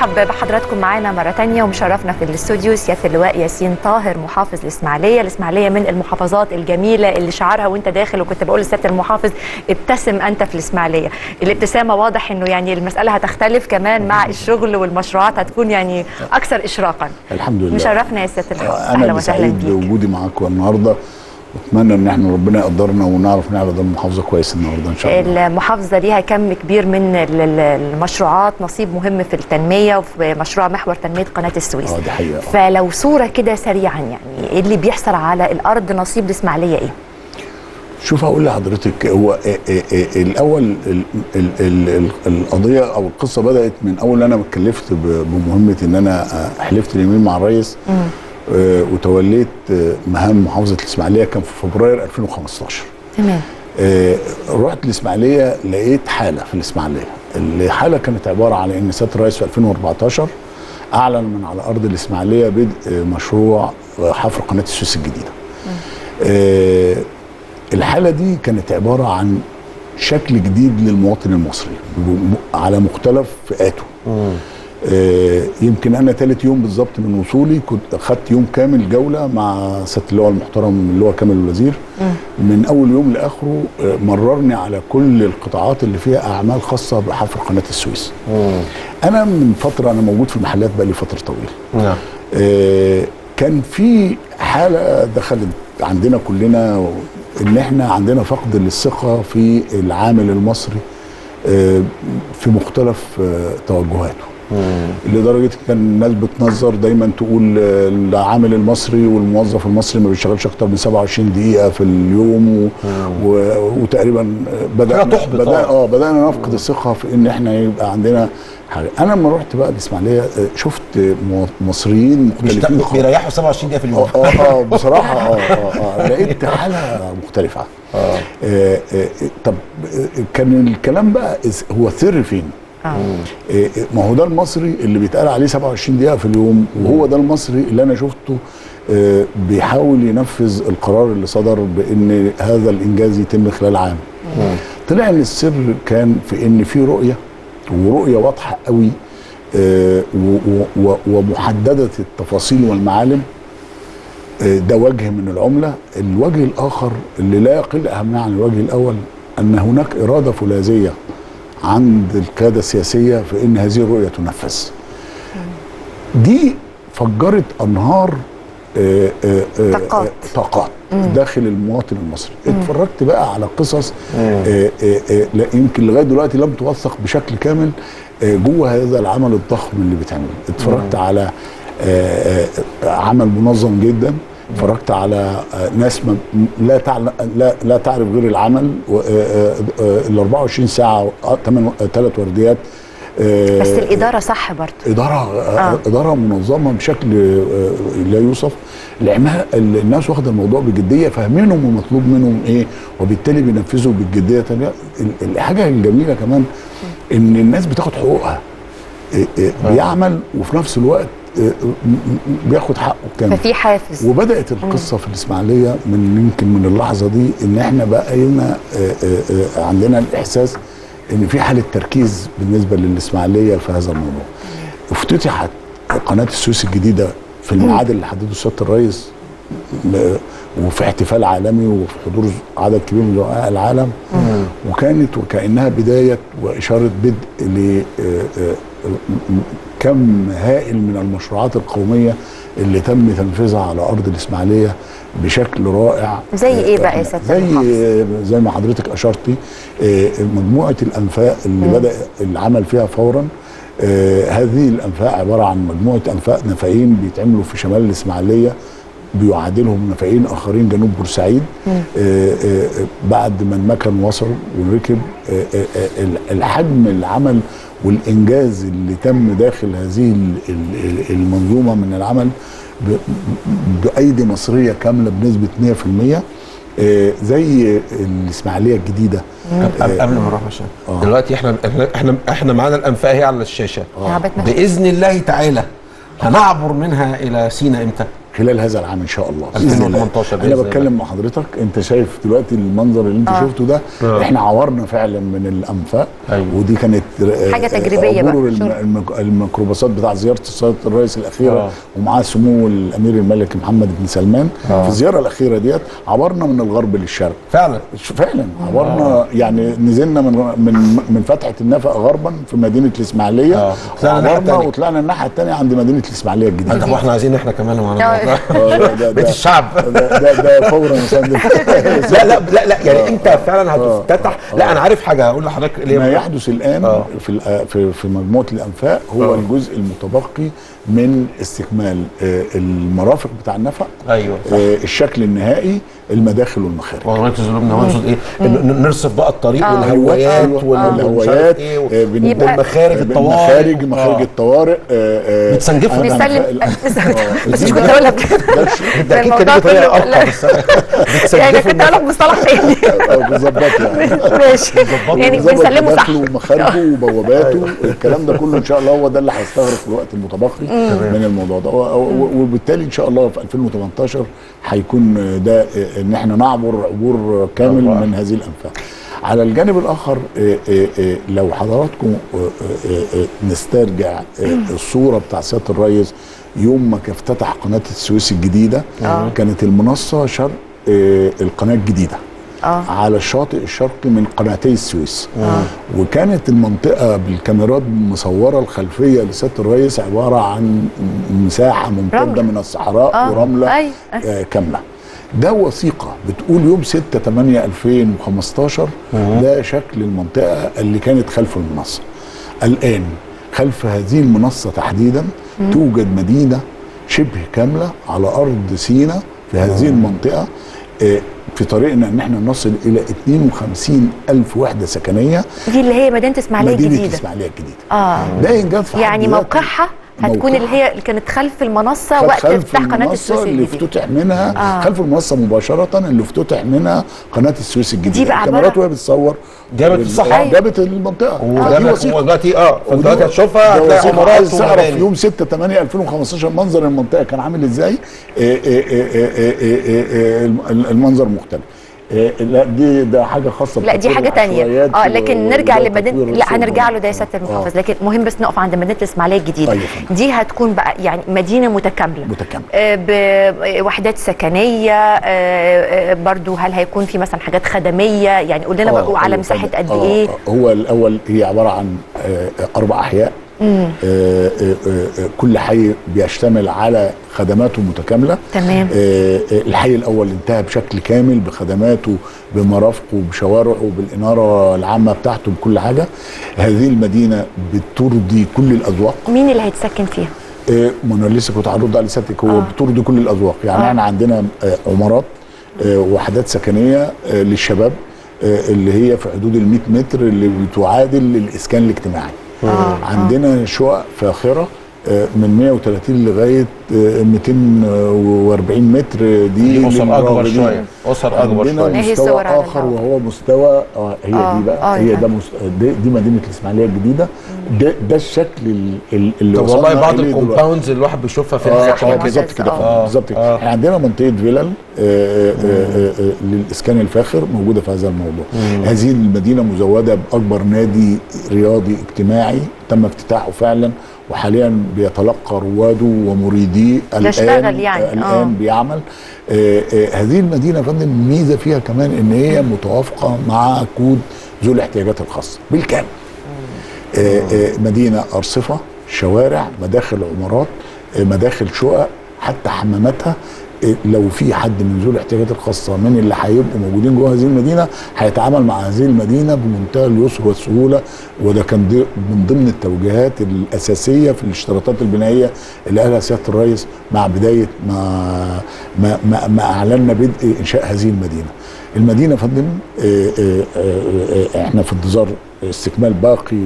برحب بحضراتكم معانا مرة تانية ومشرفنا في الاستوديو سيادة اللواء ياسين طاهر محافظ الإسماعيلية. الإسماعيلية من المحافظات الجميلة اللي شعارها وأنت داخل وكنت بقول لسيادة المحافظ ابتسم أنت في الإسماعيلية. الابتسامة واضح إنه يعني المسألة هتختلف كمان مع الشغل والمشروعات هتكون يعني أكثر إشراقا. الحمد لله. مشرفنا يا أنا أهلا اللي وسهلا سعيد بيك بوجودي معاكم النهارده. واتمنى إن إحنا ربنا يقدرنا ونعرف نعرض المحافظة كويس النهارده إن شاء الله. المحافظة ليها كم كبير من ال- ال- المشروعات نصيب مهم في التنمية وفي مشروع محور تنمية قناة السويس. آه دي حقيقة. فلو صورة كده سريعا يعني إيه اللي بيحصل على الأرض نصيب الإسماعيلية إيه؟ شوف هقول لحضرتك هو الأول ال ال ال ال القضية أو القصة بدأت من أول أنا اتكلفت بمهمة إن أنا حلفت اليمين مع الرئيس. وتوليت آه، مهام محافظة الإسماعيلية كان في فبراير 2015 تمام. آه، رحت الإسماعيلية لقيت حالة في الإسماعيلية. الحاله كانت عبارة عن إن سيادة الرئيس في 2014 أعلن من على أرض الإسماعيلية بدء مشروع حفر قناة السويس الجديدة. آه، الحالة دي كانت عبارة عن شكل جديد للمواطن المصري على مختلف فئاته. آه، يمكن أنا ثالث يوم بالظبط من وصولي كنت أخدت يوم كامل جولة مع سياده اللواء المحترم اللواء كامل الوزير. من أول يوم لآخره آه، مررني على كل القطاعات اللي فيها أعمال خاصة بحفر قناة السويس. أنا من فترة أنا موجود في المحلات بقالي فترة طويلة. نعم. آه، كان في حالة دخلت عندنا كلنا إن إحنا عندنا فقد للثقة في العامل المصري آه، في مختلف آه، توجهاته. لدرجة كان الناس بتنظر دايما تقول آه، العامل المصري والموظف المصري ما بيشتغلش أكتر من 27 دقيقة في اليوم و... و... وتقريبا آه، تحبط بدأ... آه. آه بدأنا نفقد الثقة في إن إحنا يبقى عندنا حاجة أنا لما رحت بقى الإسماعيلية آه، شفت مصريين مختلفين مش. بيريحوا 27 دقيقة في اليوم آه آه آه بصراحة آه آه آه لقيت حالة مختلفة آه آه آه طب آه، كان الكلام بقى هو السر فين؟ آه، آه، ما هو ده المصري اللي بيتقال عليه 27 دقيقة في اليوم وهو ده المصري اللي أنا شفته آه، بيحاول ينفذ القرار اللي صدر بإن هذا الإنجاز يتم خلال عام. طلع إن السر كان في إن في رؤية ورؤية واضحة قوي آه، ومحددة التفاصيل والمعالم. ده وجه من العملة. الوجه الآخر اللي لا يقل أهمية عن الوجه الأول أن هناك إرادة فولاذية عند القيادة السياسية في إن هذه الرؤية تنفذ. دي فجرت أنهار آه، آه، آه، طاقات. طاقات داخل المواطن المصري. اتفرجت بقى على قصص آه، لا يمكن لغاية دلوقتي لم توثق بشكل كامل جوه هذا العمل الضخم اللي بيتعمل. اتفرجت على آه، آه، عمل منظم جدا. اتفرجت على آه، ناس ما- لا تعلم لا لا تعرف غير العمل ال 24 ساعة ثلاث ورديات آه، بس الإدارة صح برضه إدارة آه. آه. إدارة منظمة بشكل آه، لا يوصف الناس واخدة الموضوع بجدية فاهمينهم ومطلوب منهم إيه وبالتالي بينفذوا بالجديه الحاجة الجميله كمان إن الناس بتاخد حقوقها بيعمل وفي نفس الوقت بياخد حقه كامل. ففي حافز. وبدأت القصة في الإسماعيلية من يمكن من اللحظة دي إن إحنا بقينا آه، آه، آه، عندنا الإحساس إن في حالة تركيز بالنسبة للإسماعيلية في هذا الموضوع. افتتحت قناة السويس الجديدة في الميعاد اللي حدده سياده الرئيس وفي احتفال عالمي وفي حضور عدد كبير من زعماء العالم. وكانت وكأنها بداية وإشارة بدء ل كم هائل من المشروعات القومية اللي تم تنفيذها على أرض الإسماعيلية بشكل رائع. زي إيه بقى يا سيادة زي؟ زي ما حضرتك اشرتي آه، مجموعة الأنفاق اللي بدأ العمل فيها فورا. آه، هذه الأنفاق عبارة عن مجموعة أنفاق نفقين بيتعملوا في شمال الإسماعيلية بيعادلهم نفقين آخرين جنوب بورسعيد. آه، بعد ما المكن وصل وركب الحجم العمل والإنجاز اللي تم داخل هذه ال- ال- المنظومة من العمل بأيدي مصرية كاملة بنسبة 100% آه، زي الإسماعيلية الجديدة قبل قبل ما نروح عشان آه. دلوقتي إحنا إحنا إحنا معانا الأنفاق هي على الشاشة بإذن الله تعالى هنعبر منها إلى سينا إمتى؟ خلال هذا العام إن شاء الله بإذن الله. 2018 أنا. بتكلم مع حضرتك أنت شايف دلوقتي المنظر اللي أنت آه. شفته ده آه. إحنا عورنا فعلا من الأنفاق أيوة. ودي كانت آه، حاجة آه، تجريبية بقى، الميكروباصات بتاع زيارة السيد الرئيس الأخيرة آه. ومعاه سمو الأمير الملك محمد بن سلمان آه. في الزيارة الأخيرة ديت عبرنا من الغرب للشرق فعلا فعلا عبرنا يعني نزلنا من من من فتحة النفق غربا في مدينة الإسماعيلية آه. وطلعنا الناحية الثانية عند مدينة الإسماعيلية الجديدة طب وإحنا عايزين إحنا كمان آه. آه، بيت ده- الشعب ده ده, فورا لا لا لا لا يعني انت فعلا هتفتتح لا أنا عارف حاجة هقول لحضرتك ما يحدث الآن آه. في في مجموعة الأنفاق هو آه. الجزء المتبقي من استكمال آه، المرافق بتاع النفق أيوه صح. آه، الشكل النهائي المداخل والمخارج هو مركز قلوبنا هو يقصد إيه؟ نرصف بقى الطريق آه. والهوايات أيوة، آه. والمش عارف الهوايات إيه و- آه، والمخارج الطوارئ مخارج مخارج آه. الطوارئ. أنا- بيسلم بس مش كنت بقى- أقول لك ده أكيد كله- لا. ارقى بس يعني كنت أقول لك مصطلح تاني بالظبط يعني ماشي يعني بنسلمه صح ومخارجه وبواباته الكلام ده كله إن شاء الله هو ده اللي هيستغرق الوقت المتبقي من الموضوع ده. وبالتالي إن شاء الله في 2018 هيكون ده إن إحنا نعبر عبور كامل طبعا. من هذه الأنفاق. على الجانب الآخر آه، آه، آه، لو حضراتكم آه، آه، آه، نسترجع آه، الصورة بتاع سيادة الرئيس يوم ما افتتح قناة السويس الجديدة آه. كانت المنصة شرق آه، القناة الجديدة. آه. على الشاطئ الشرقي من قناتي السويس. وكانت المنطقة بالكاميرات مصورة الخلفية لسياده الرئيس عبارة عن مساحة ممتدة. من الصحراء آه، ورملة أيوة. آه كاملة. ده وثيقة. بتقول يوم 6 8 2015 ده شكل المنطقة اللي كانت خلف المنصة. الآن خلف هذه المنصة تحديدا توجد مدينة شبه كاملة على أرض سيناء في هذه المنطقة. آه، في طريقنا إن إحنا نصل إلى 52 ألف وحدة سكنية. دي اللي هي مدينة إسماعيلية مدينة الجديدة. إسماعيلية الجديدة. آه. ده إنجاز في يعني. موقعها هتكون اللي هي اللي كانت خلف المنصة وقت افتتاح قناة السويس اللي افتتح منها آه. آه. خلف المنصة مباشرة اللي افتتح منها قناة السويس الجديدة دي بقى الكاميرات وهي بتصور جابت الصحراء. آه، جابت المنطقة دي وده وثيقة. هو دلوقتي آه ودي دلوقتي هتشوفها هتلاقي عايز تعرف ومباني يوم 6 8 2015 منظر المنطقة كان عامل إزاي الم- المنظر مختلف لا دي ده حاجة خاصة لا دي حاجة تانية آه لكن نرجع لمدينه لا هنرجع له. ده يا سيادة آه. المحافظ لكن مهم بس نقف عند مدينة الإسماعيلية الجديدة أيوة. دي هتكون بقى يعني مدينة متكاملة متكاملة. آه، بوحدات سكنية آه، آه، برضو هل هيكون في مثلا حاجات خدمية يعني قول لنا آه، برضو على مساحة. قد آه، إيه آه، هو الأول هي عبارة عن آه، أربع أحياء آه، آه، آه، كل حي بيشتمل على خدماته متكاملة. تمام. آه، آه، الحي الأول انتهى بشكل كامل بخدماته بمرافقه بشوارعه بالإنارة العامة بتاعته بكل حاجة. هذه المدينة بترضي كل الأذواق. مين اللي هيتسكن فيها؟ آه، ما أنا لسه كنت هرد على سيادتك هو آه. بترضي كل الأذواق. يعني آه. إحنا عندنا آه، عمارات آه، وحدات سكنية آه، للشباب آه، اللي هي في حدود ال 100 متر اللي بتعادل الإسكان الاجتماعي. آه. عندنا شقق فاخرة آه، من 130 لغاية آه، 240 متر دي, دي أسر أكبر. شوية أسر أكبر عندنا شوية هي مستوى الصور على آخر. وهو مستوى آه هي آه، دي بقى آه، هي يعني. ده مست... دي, دي مدينة الإسماعيلية الجديدة ده ده الشكل ال- ال- اللي طب والله بعض. الكومباوندز اللي الواحد بيشوفها في الحاجات آه معتز، بالظبط كده آه. بالظبط كده آه. إحنا عندنا منطقة فيلل آه، آه، آه، آه، للإسكان الفاخر موجودة في هذا الموضوع هذه المدينة مزودة بأكبر نادي رياضي اجتماعي تم افتتاحه فعلا وحاليا بيتلقى رواده ومريديه الآن يعني، الآن آه. بيعمل. آه، آه، هذه المدينة يا فندم ميزة فيها كمان إن هي متوافقة مع كود ذو الاحتياجات الخاصة. بالكامل. آه، آه، مدينة أرصفة شوارع مداخل عمارات آه، مداخل شقق حتى حماماتها. لو في حد من ذوي الاحتياجات الخاصة من اللي هيبقوا موجودين جوه هذه المدينة هيتعامل مع هذه المدينة بمنتهى اليسر والسهولة وده كان من ضمن التوجيهات الأساسية في الاشتراطات البنائية اللي قالها سيادة الرئيس مع بداية ما ما ما, ما اعلنا بدء إنشاء هذه المدينة. المدينة فندم آه، آه، إحنا في انتظار استكمال باقي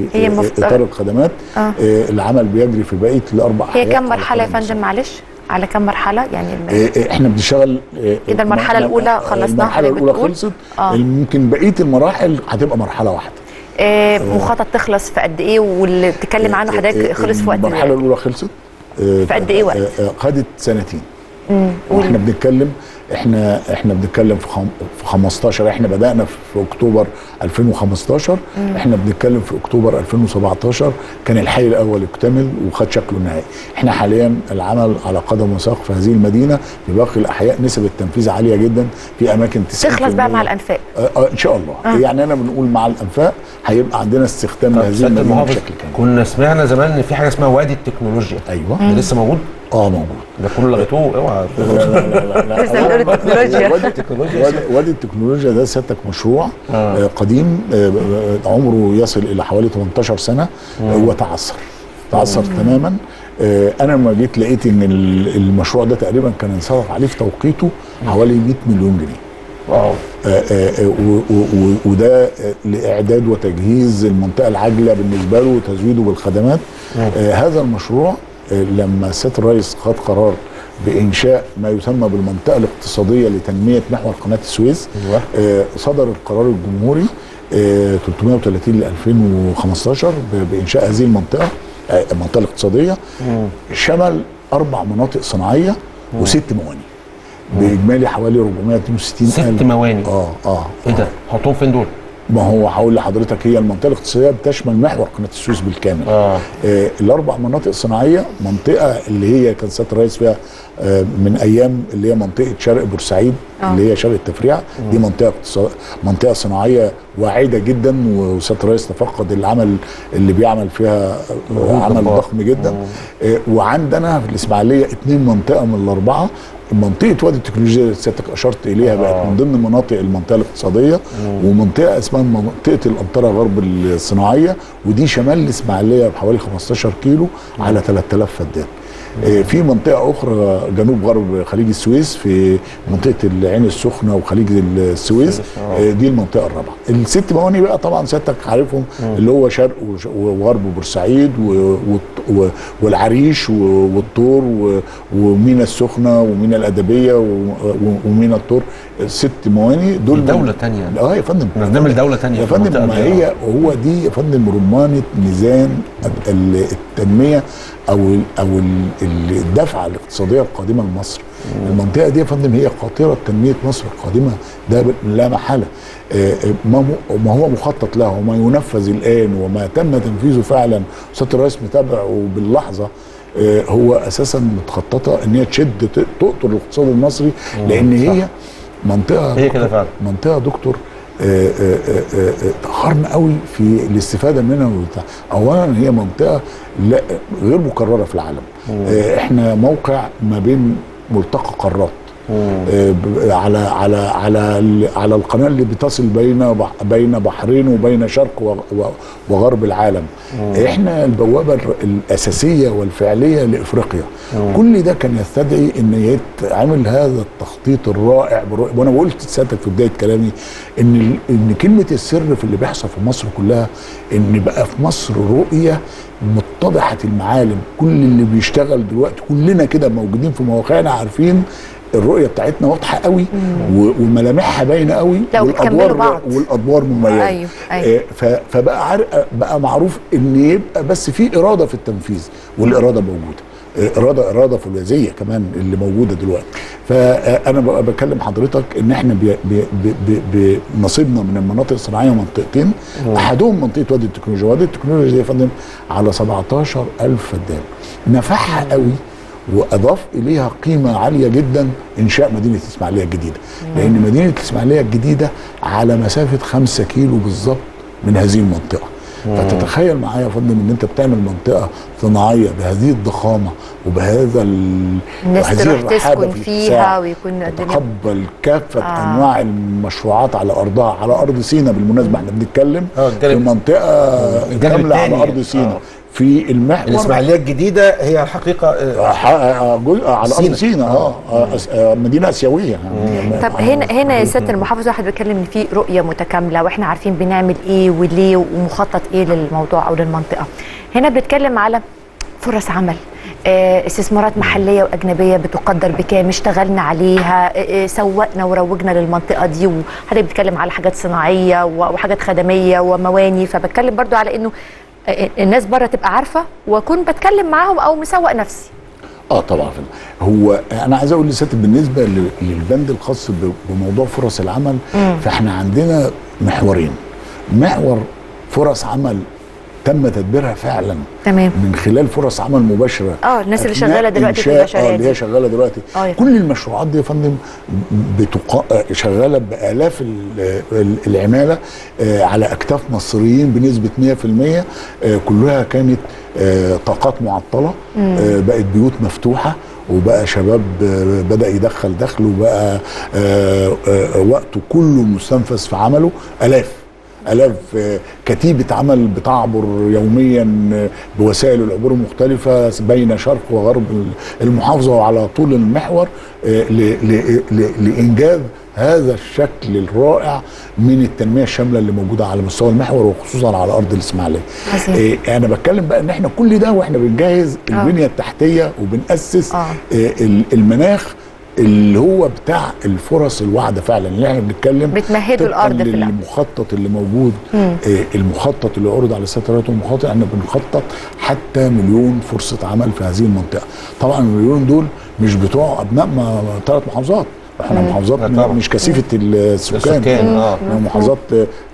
إطار الخدمات آه. العمل بيجري في بقية الأربع هي كم مرحلة يا فندم. معلش على كم مرحلة؟ يعني الم... آه، آه، إحنا بنشتغل آه، كده المرحلة ما- الأولى ما- خلصناها المرحلة الأولى؟ خلصت. آه. ممكن بقية المراحل هتبقى مرحلة واحدة. آه. مخطط تخلص في قد إيه؟ واللي بتتكلم عنه حضرتك آه، خلص في وقت المرحلة إيه؟ الأولى خلصت. آه، في قد إيه وقت؟ آه، آه، خدت سنتين. وإحنا بنتكلم إحنا إحنا بنتكلم في خم في 15 إحنا بدأنا في أكتوبر 2015 إحنا بنتكلم في أكتوبر 2017 كان الحي الأول اكتمل وخد شكله النهائي. إحنا حاليا العمل على قدم وساق في هذه المدينة في باقي الأحياء نسب التنفيذ عالية جدا في أماكن 90% تخلص بقى مع الأنفاق. آه آه إن شاء الله. آه. يعني أنا بنقول مع الأنفاق هيبقى عندنا استخدام لهذه المدينة بشكل كامل. كنا سمعنا زمان إن في حاجة اسمها وادي التكنولوجيا. أيوه. ده لسه موجود؟ آه موجود. ده كله لغيتوه أوعى. لا لا لا لا لسه بنقول التكنولوجيا. وادي التكنولوجيا. وادي, وادي التكنولوجيا ده سيادتك مشروع. آه. آه. قديم آه آه، عمره يصل إلى حوالي 18 سنة هو تعثر. تعثر تماما. أنا لما جيت لقيت إن ال- المشروع ده تقريبا كان انصرف عليه في توقيته حوالي 100 مليون جنيه. واو. آه، آه، آه، وده آه، لإعداد وتجهيز المنطقة العاجلة بالنسبة له وتزويده بالخدمات. آه، هذا المشروع آه، لما سياده الرئيس خد قرار بإنشاء ما يسمى بالمنطقة الاقتصادية لتنمية محور قناه السويس. أيوة. آه، صدر القرار الجمهوري آه، 330 ل 2015 ب- بإنشاء هذه المنطقة آه، المنطقة الاقتصادية. شمل أربع مناطق صناعية وست موانئ بإجمالي حوالي 462 ست. موانئ آه آه إيه ده؟ حطوهم فين دول؟ ما هو هقول لحضرتك هي المنطقة الاقتصادية بتشمل محور قناة السويس بالكامل. آه. آه الأربع مناطق صناعية منطقة اللي هي كان سياده الرئيس فيها آه من أيام اللي هي منطقة شرق بورسعيد آه. اللي هي شرق التفريع دي منطقة اقتصاد منطقة صناعية واعدة جدا وسياده الرئيس تفقد العمل اللي بيعمل فيها آه، عمل. ضخم جدا. آه وعندنا في الإسماعيلية اثنين منطقة من الأربعة منطقة وادي التكنولوجيا اللي سيادتك أشرت إليها بقت من ضمن مناطق المنطقة الاقتصادية ومنطقة اسمها منطقة الانطره غرب الصناعية ودي شمال الإسماعيلية بحوالي 15 كيلو على 3000 فدان. آه، في منطقة أخرى جنوب غرب خليج السويس في منطقة العين السخنة وخليج السويس. آه، دي المنطقة الرابعة. الست موانئ بقى طبعا سيادتك عارفهم اللي هو شرق وغرب بورسعيد والعريش والطور ومينا السخنة ومينا و- ومينا الطور. ست موانئ دول دي دولة تانية. آه يا فندم. إحنا بنعمل دولة تانية يا فندم ما. هي هو دي يا فندم رمانة ميزان ال- التنمية أو أو ال- ال- الدفعة الاقتصادية القادمة لمصر المنطقة دي يا فندم هي قاطرة تنمية مصر القادمة ده لا محالة آه، آه، ما هو مخطط له وما ينفذ الآن وما تم تنفيذه فعلا سيادة الرئيس متابعه باللحظة آه، هو أساسا متخططة إن هي تشد تقطر الاقتصاد المصري لأن صح. هي منطقة هي كده فعلا. منطقة دكتور تأخرنا قوي في الاستفادة منها. اولا هي منطقة غير مكررة في العالم إحنا موقع ما بين ملتقى قارات. آه، على على على ال- على القناة اللي بتصل بين بين بحرين وبين شرق وغرب العالم. إحنا البوابة الأساسية والفعلية لإفريقيا. كل ده كان يستدعي إن يتعمل هذا التخطيط الرائع وأنا قلت ساعتك في بداية كلامي إن إن كلمة السر في اللي بيحصل في مصر كلها إن بقى في مصر رؤية متضحة المعالم. كل اللي بيشتغل دلوقتي كلنا كده موجودين في مواقعنا عارفين الرؤية بتاعتنا واضحة قوي وملامحها باينة قوي لا، بعض. والأدوار مميزه أيوه، أيوه. آه، فبقى عار... بقى معروف إن يبقى بس في إرادة في التنفيذ والإرادة موجودة. آه، اراده إرادة فولاذيه كمان اللي موجودة دلوقتي. فانا بقى بكلم حضرتك إن إحنا بي... بي... بي... بي... بنصيبنا من المناطق الصناعية منطقتين أحدهم منطقة وادي التكنولوجيا. وادي التكنولوجيا دي يا فندم على 17000 فدان. نفعها قوي وأضاف إليها قيمة عالية جدا إنشاء مدينة الاسماعيليه الجديدة لأن مدينة الاسماعيليه الجديدة على مسافة 5 كيلو بالظبط من هذه المنطقة فتتخيل معايا يا فندم إن أنت بتعمل منطقة صناعية بهذه الضخامة وبهذا ال... الناس تروح تسكن في فيها. ويكون تتقبل كافة آه. آه. أنواع المشروعات على أرضها على أرض سينا بالمناسبة إحنا بنتكلم آه، في منطقة كاملة على. أرض سينا آه. في المحور الإسماعيلية الجديدة هي الحقيقة آه، ح- آه، جزء على أرض سينا. آه, آه. آه. مدينة آسيوية طب هنا هنا يا سياده المحافظ واحد بيتكلم إن في رؤية متكاملة وإحنا عارفين بنعمل إيه وليه ومخطط إيه للموضوع أو للمنطقة هنا بنتكلم على فرص عمل آه، استثمارات محلية وأجنبية بتقدر بكام اشتغلنا عليها آه، آه، سوقنا وروجنا للمنطقة دي وحضرتك بتتكلم على حاجات صناعية وحاجات خدمية ومواني فبتكلم برضو على إنه آه، الناس بره تبقى عارفه واكون بتكلم معاهم أو مسوق نفسي. آه طبعا. هو أنا عايز أقول لسيادتك بالنسبة للبند الخاص بموضوع فرص العمل فإحنا عندنا محورين. محور فرص عمل تم تدبيرها فعلا. تمام. من خلال فرص عمل مباشرة. آه، الناس اللي شغالة دلوقتي في إنشاء- المشاريع آه اللي. هي شغالة دلوقتي. آه، كل المشروعات دي يا فندم بتقا... آه، شغالة بآلاف ال- ال- العمالة آه، على أكتاف مصريين بنسبة 100% آه، كلها كانت آه، طاقات معطلة. آه، بقت بيوت مفتوحة وبقى شباب آه، بدأ يدخل دخل وبقى آه، آه، وقته كله مستنفذ في عمله. آلاف. آلاف آه، كتيبة عمل بتعبر يوميا آه، بوسائل العبور المختلفة بين شرق وغرب المحافظة وعلى طول المحور آه، لإنجاز هذا الشكل الرائع من التنمية الشاملة اللي موجودة على مستوى المحور وخصوصا على أرض الإسماعيلية. إيه أنا بتكلم بقى إن إحنا كل ده وإحنا بنجهز. البنية التحتية وبنأسس آه. إيه ال- المناخ اللي هو بتاع الفرص الواعدة فعلا. اللي إحنا بنتكلم بتمهدوا الأرض في الأول. للمخطط اللي موجود إيه المخطط اللي عرض على السيد رئيس المخطط إحنا بنخطط حتى مليون فرصة عمل في هذه المنطقة. طبعا المليون دول مش بتوع أبناء ثلاث محافظات. إحنا محافظات. مش كثيفة السكان. السكان، آه. إحنا محافظات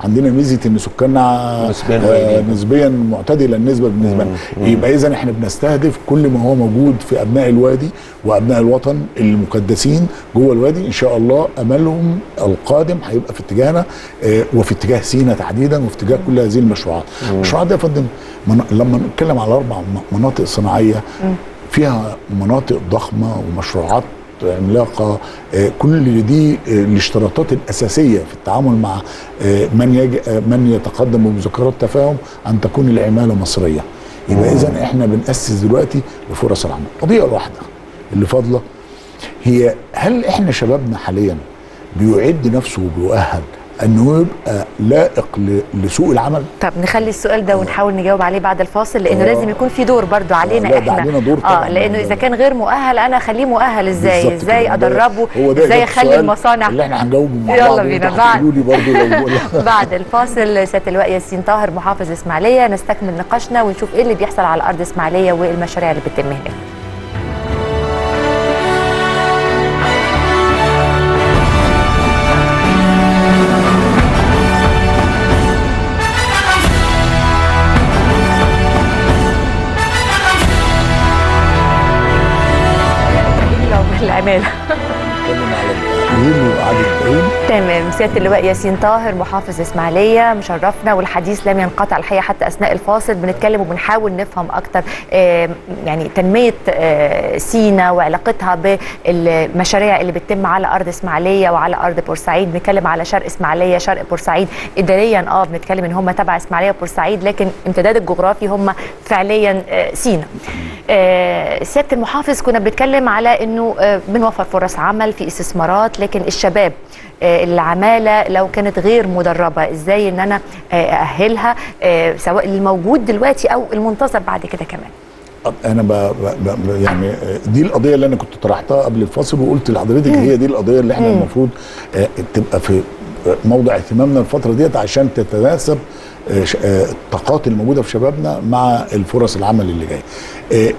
عندنا ميزة ان سكاننا نسبياً آه،. نسبيا معتدلة النسبة بالنسبة. لنا يبقى إذا إحنا بنستهدف كل ما هو موجود في أبناء الوادي وأبناء الوطن المقدسين جوه الوادي. إن شاء الله أملهم القادم هيبقى في اتجاهنا آه، وفي اتجاه سينا تحديدا وفي اتجاه كل هذه المشروعات. المشروعات دي يا فندم لما نتكلم على أربع مناطق صناعية فيها مناطق ضخمة ومشروعات عملاقة آه، كل دي آه، الاشتراطات الأساسية في التعامل مع آه، من يج... من يتقدم بمذكرات تفاهم أن تكون العمالة مصرية. يبقى اذا إحنا بنأسس دلوقتي لفرص العمل. القضية الواحده اللي فاضلة هي هل إحنا شبابنا حاليا بيعد نفسه وبيؤهل انه يبقى لائق لسوق العمل. طب نخلي السؤال ده ونحاول نجاوب عليه بعد الفاصل لأنه آه. لازم يكون في دور برضو علينا لا، إحنا. علينا دور آه طبعاً. لأنه إذا كان غير مؤهل أنا أخليه مؤهل. إزاي؟ إزاي أدربه؟ إزاي أخلي المصانع؟ اللي إحنا هنجاوبه مع يلا بينا، بعد. بعد الفاصل سياده اللواء ياسين طاهر محافظ الاسماعيليه نستكمل نقاشنا ونشوف إيه اللي بيحصل على أرض إسماعيلية والمشاريع اللي بتتم هناك. العماله نتكلم على التأهيل وإعادة التأهيل تمام. سيادة اللواء ياسين طاهر محافظ إسماعيلية مشرفنا والحديث لم ينقطع الحقيقة حتى أثناء الفاصل. بنتكلم وبنحاول نفهم أكتر آه، يعني تنمية آه، سينا وعلاقتها بالمشاريع اللي بتتم على أرض إسماعيلية وعلى أرض بورسعيد. بنتكلم على شرق إسماعيلية شرق بورسعيد اداريا. آه بنتكلم إن هم تبع إسماعيلية وبورسعيد لكن امتداد الجغرافي هم فعليا آه، سينا. آه، سيادة المحافظ كنا بنتكلم على إنه بنوفر فرص عمل في استثمارات لكن الشباب العمالة لو كانت غير مدربة إزاي إن أنا آه، أأهلها آه، سواء الموجود دلوقتي أو المنتظر بعد كده كمان؟ أنا ب... ب... ب... يعني دي القضية اللي أنا كنت طرحتها قبل الفاصل وقلت لحضرتك هي دي القضية اللي إحنا المفروض آه، تبقى في موضع اهتمامنا الفترة ديت عشان تتناسب آه، آه، الطاقات الموجودة في شبابنا مع الفرص العمل اللي جاية.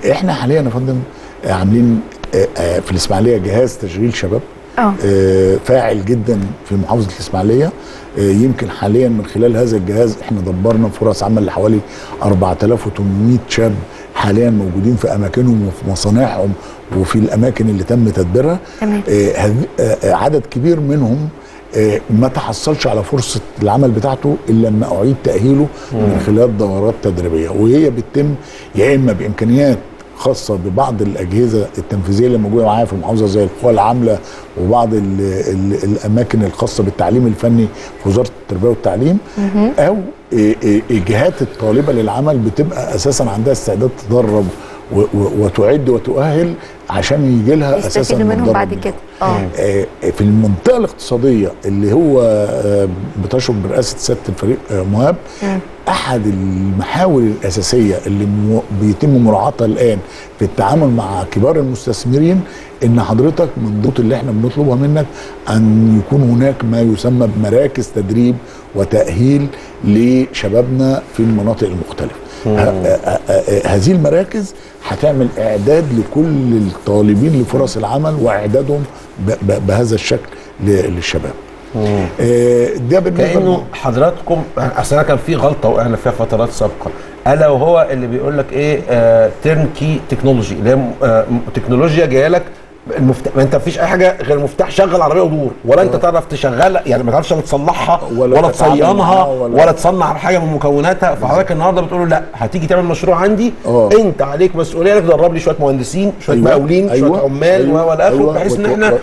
آه، إحنا حاليا يا فندم آه، عاملين آه، آه، في الإسماعيلية جهاز تشغيل شباب. آه. آه، فاعل جدا في محافظة الإسماعيلية. آه، يمكن حاليا من خلال هذا الجهاز إحنا دبرنا فرص عمل لحوالي 4800 شاب حاليا موجودين في أماكنهم وفي مصانعهم وفي الأماكن اللي تم تدبيرها. آه، آه، آه، عدد كبير منهم آه، ما تحصلش على فرصة العمل بتاعته إلا لما أعيد تأهيله من خلال دورات تدريبية. وهي بتتم يا إما بإمكانيات خاصة ببعض الأجهزة التنفيذية اللي موجودة معايا في المحافظة زي القوى العاملة وبعض ال ال الأماكن الخاصة بالتعليم الفني في وزارة التربية والتعليم أو الجهات الطالبة للعمل بتبقى أساسا عندها استعداد تدرب وتعد وتؤهل عشان يجي لها أساسا يستفيدوا منهم بعد. كده في المنطقة الاقتصادية اللي هو آه، بتشرف برئاسه سياده الفريق آه، مهاب أحد المحاور الأساسية اللي بيتم مراعاتها الآن في التعامل مع كبار المستثمرين إن حضرتك من الضغوط اللي إحنا بنطلبها منك أن يكون هناك ما يسمى بمراكز تدريب وتأهيل لشبابنا في المناطق ه- هذه المراكز هتعمل إعداد لكل الطالبين لفرص العمل ب- بهذا الشكل للشباب. آه، ده بالنسبة كأنه حضراتكم أصل كان في غلطة وقعنا فيها فترات سابقة. ألا وهو اللي بيقول لك إيه؟ turnkey technology. اللي هي آه، تكنولوجيا جاية لك المفتاح ما انت مفيش أي حاجة غير مفتاح شغل عربية ودور ولا انت تعرف تشغلها يعني ما تعرفش تصلحها ولا ولا, تصينها معاها ولا, ولا- تصنع حاجة من مكوناتها. فحضرتك النهارده بتقول له لأ هتيجي تعمل مشروع عندي آه. انت عليك مسؤولية إنك تدرب لي شوية مهندسين شوية أيوة، مقاولين أيوة، شوية عمال أيوة، والى آخره أيوة، بحيث إن إحنا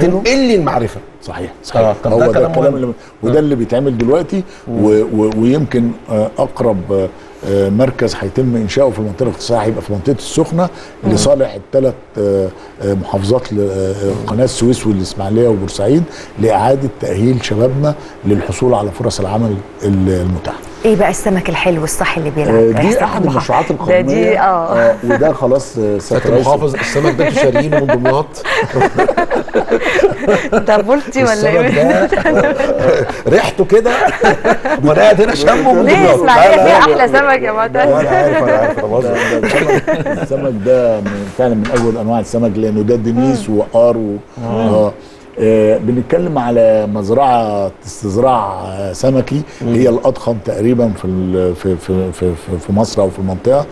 تنقل لي المعرفة. صحيح آه، صحيح طب هو ده ده كلام الكلام. اللي وده اللي بيتعمل دلوقتي و و ويمكن آه، أقرب آه، آه، مركز هيتم إنشاؤه في المنطقة الاقتصاديه هيبقى في منطقة السخنة لصالح الثلاث محافظات ل- آه، قناة السويس والإسماعيلية وبورسعيد لإعادة تأهيل شبابنا للحصول على فرص العمل ال- المتاحة. إيه بقى السمك الحلو الصح اللي بيلعب آه، دي احد. المشروعات ده القوميه دي آه آه، وده خلاص آه، سياده المحافظ السمك ده أنتوا شاريينه من دمياط ده بولتي ولا إيه؟ ريحته كده وأنا قاعد هنا شامه من ليه دمياط. لا، فيها لا، أحلى سمك يا معتز أنا عارف أنا عارف السمك- ده من فعلا من اجود انواع السمك لأنه ده دنيس وقار و... آه. آه بنتكلم على مزرعة استزراع آه، سمكي هي الأضخم تقريبا في في في في, مصر أو في المنطقة.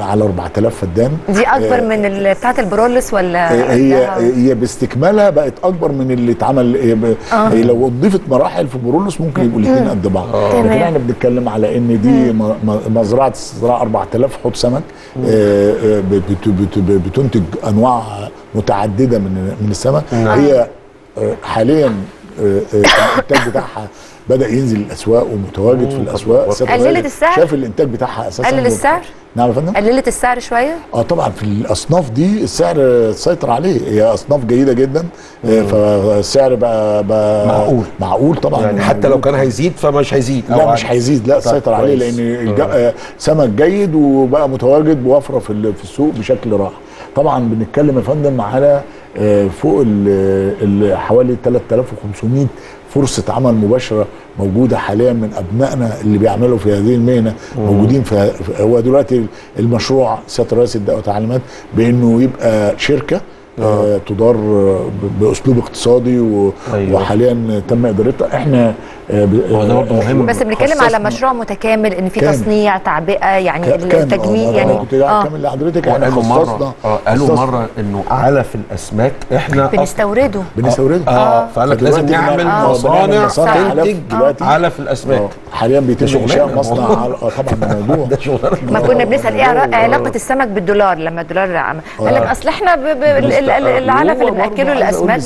على 4000 فدان دي أكبر من ال- بتاعت البرولس ولا آه، هي؟ هي باستكمالها بقت أكبر من اللي اتعمل هي لو اضيفت مراحل في بورولوس ممكن يبقوا الاثنين قد بعض لكن. إحنا بنتكلم على إن دي مزرعة استزراع 4000 حوض سمك آه، آه، بت- بت- بت- بتنتج أنواع متعددة من من السمك هي آه، حاليا آه، آه، الإنتاج بتاعها بدأ ينزل الأسواق ومتواجد في الأسواق. قللت السعر؟ شاف الإنتاج بتاعها أساسا قلل السعر؟ نعم يا فندم. قللت السعر شوية؟ آه طبعا في الأصناف دي السعر سيطر عليه. هي أصناف جيدة جدا. آه، فالسعر بقى, بقى معقول. معقول طبعا. يعني حتى لو كان هيزيد فمش هيزيد. لا مش هيزيد. لا سيطر عليه. لأن الج- سمك جيد وبقى متواجد بوفرة في ال- في السوق بشكل رائع. طبعا بنتكلم يا فندم على آه، فوق ال- ال- حوالي 3500 فرصة عمل مباشرة موجودة حاليا من أبنائنا اللي بيعملوا في هذه المهنة موجودين في هو دلوقتي المشروع سيادة الرئيس ادى تعليمات بإنه يبقى شركة آه تدار آه، ب- بأسلوب اقتصادي و- أيوة. وحاليا تم إدارتها. إحنا آه هو ده برضه آه، مهم. بس بنتكلم على مشروع متكامل إن في. تصنيع تعبئة يعني التجميل آه، يعني كنت قاعد كامل لحضرتك إحنا قالوا خصصنا مره آه قالوا مرة إنه علف الأسماك. إحنا بنستورده بنستورده آه فقال لك لازم نعمل آه، مصانع تنتج. علف الأسماك. آه، حاليا بيتم انشاء مصنع طبعا الموضوع. ده شغلانة. ما كنا بنسأل إيه علا- علاقة السمك بالدولار لما الدولار عم قال لك أصل إحنا العلف اللي بنأكله الأسماك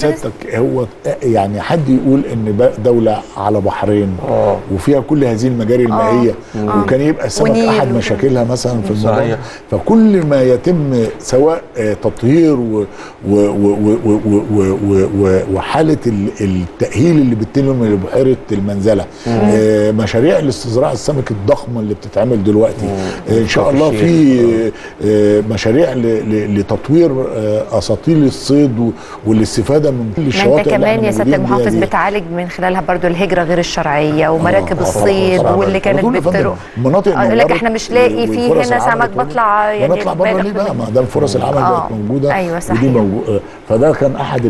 هو يعني حد يقول إن دولة على بحرين آه. وفيها كل هذه المجاري المائية وكان يبقى السمك أحد. مشاكلها مثلا في الموضوع. فكل ما يتم سواء آه، تطهير و- و- و- و- و- و- و- و- وحالة ال- التأهيل اللي بتتم لبحيره المنزلة آه، مشاريع الاستزراع السمك الضخمة اللي بتتعمل دلوقتي آه، إن شاء الله في آه، مشاريع ل- ل- لتطوير آه، أساطيل الصيد والاستفادة من كل ما الشواطئ كمان يا سياده المحافظ. بتعالج من خلالها برضو الهجرة غير الشرعيه ومراكب الصيد واللي كانت بتروح مناطق لك إحنا مش لاقي في هنا سمك بطلع يعني بطلع بره ليه بقى ما ده فرص العمل بقت موجوده أيوه صحيح فده كان احد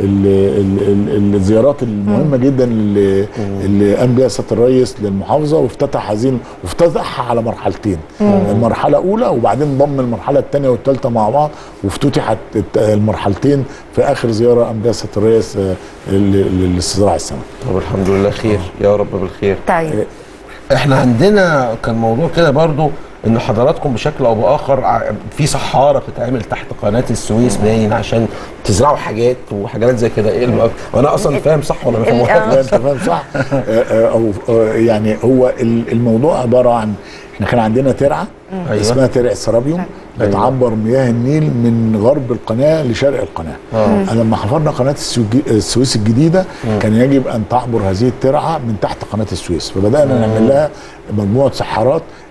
الزيارات المهمة جدا اللي اللي قام بها سيادة الرئيس للمحافظة وافتتح هذه وافتتحها على مرحلتين. المرحلة الاولى وبعدين ضم المرحلة الثانية والثالثة مع بعض وافتتحت المرحلتين في آخر زيارة قام بها سيادة الرئيس آه، ل- لاستزراع السمك طب الحمد لله خير. يا رب بالخير. طيب. إحنا عندنا كان موضوع كده برضو إن حضراتكم بشكل أو بآخر في صحارة بتتعمل تحت قناة السويس باين عشان تزرعوا حاجات وحاجات زي كده. إيه الم- وأنا أصلا فاهم صح ولا غلط؟ لا انت فاهم صح. آه، آه، أو آه، يعني هو ال- الموضوع عبارة عن إحنا كان عندنا ترعة أيوة. اسمها ترع السرابيوم بتعبر مياه النيل من غرب القناة لشرق القناة. آه. لما حفرنا قناة السويس الجديدة كان يجب أن تعبر هذه الترعة من تحت قناة السويس. فبدأنا نعمل لها مجموعة سحارات آه،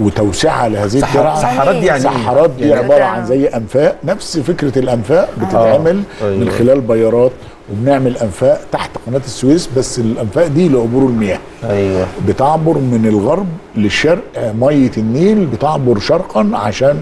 وتوسعة لهذه الترعه سحارات دي يعني إيه؟ سحارات دي يعني عبارة عن زي أنفاق. نفس فكرة الأنفاق بتتعمل أيوة. من خلال بيارات وبنعمل أنفاق تحت قناة السويس بس الأنفاق دي لعبور المياه. أيوه. بتعبر من الغرب للشرق آه، مية النيل بتعبر شرقا عشان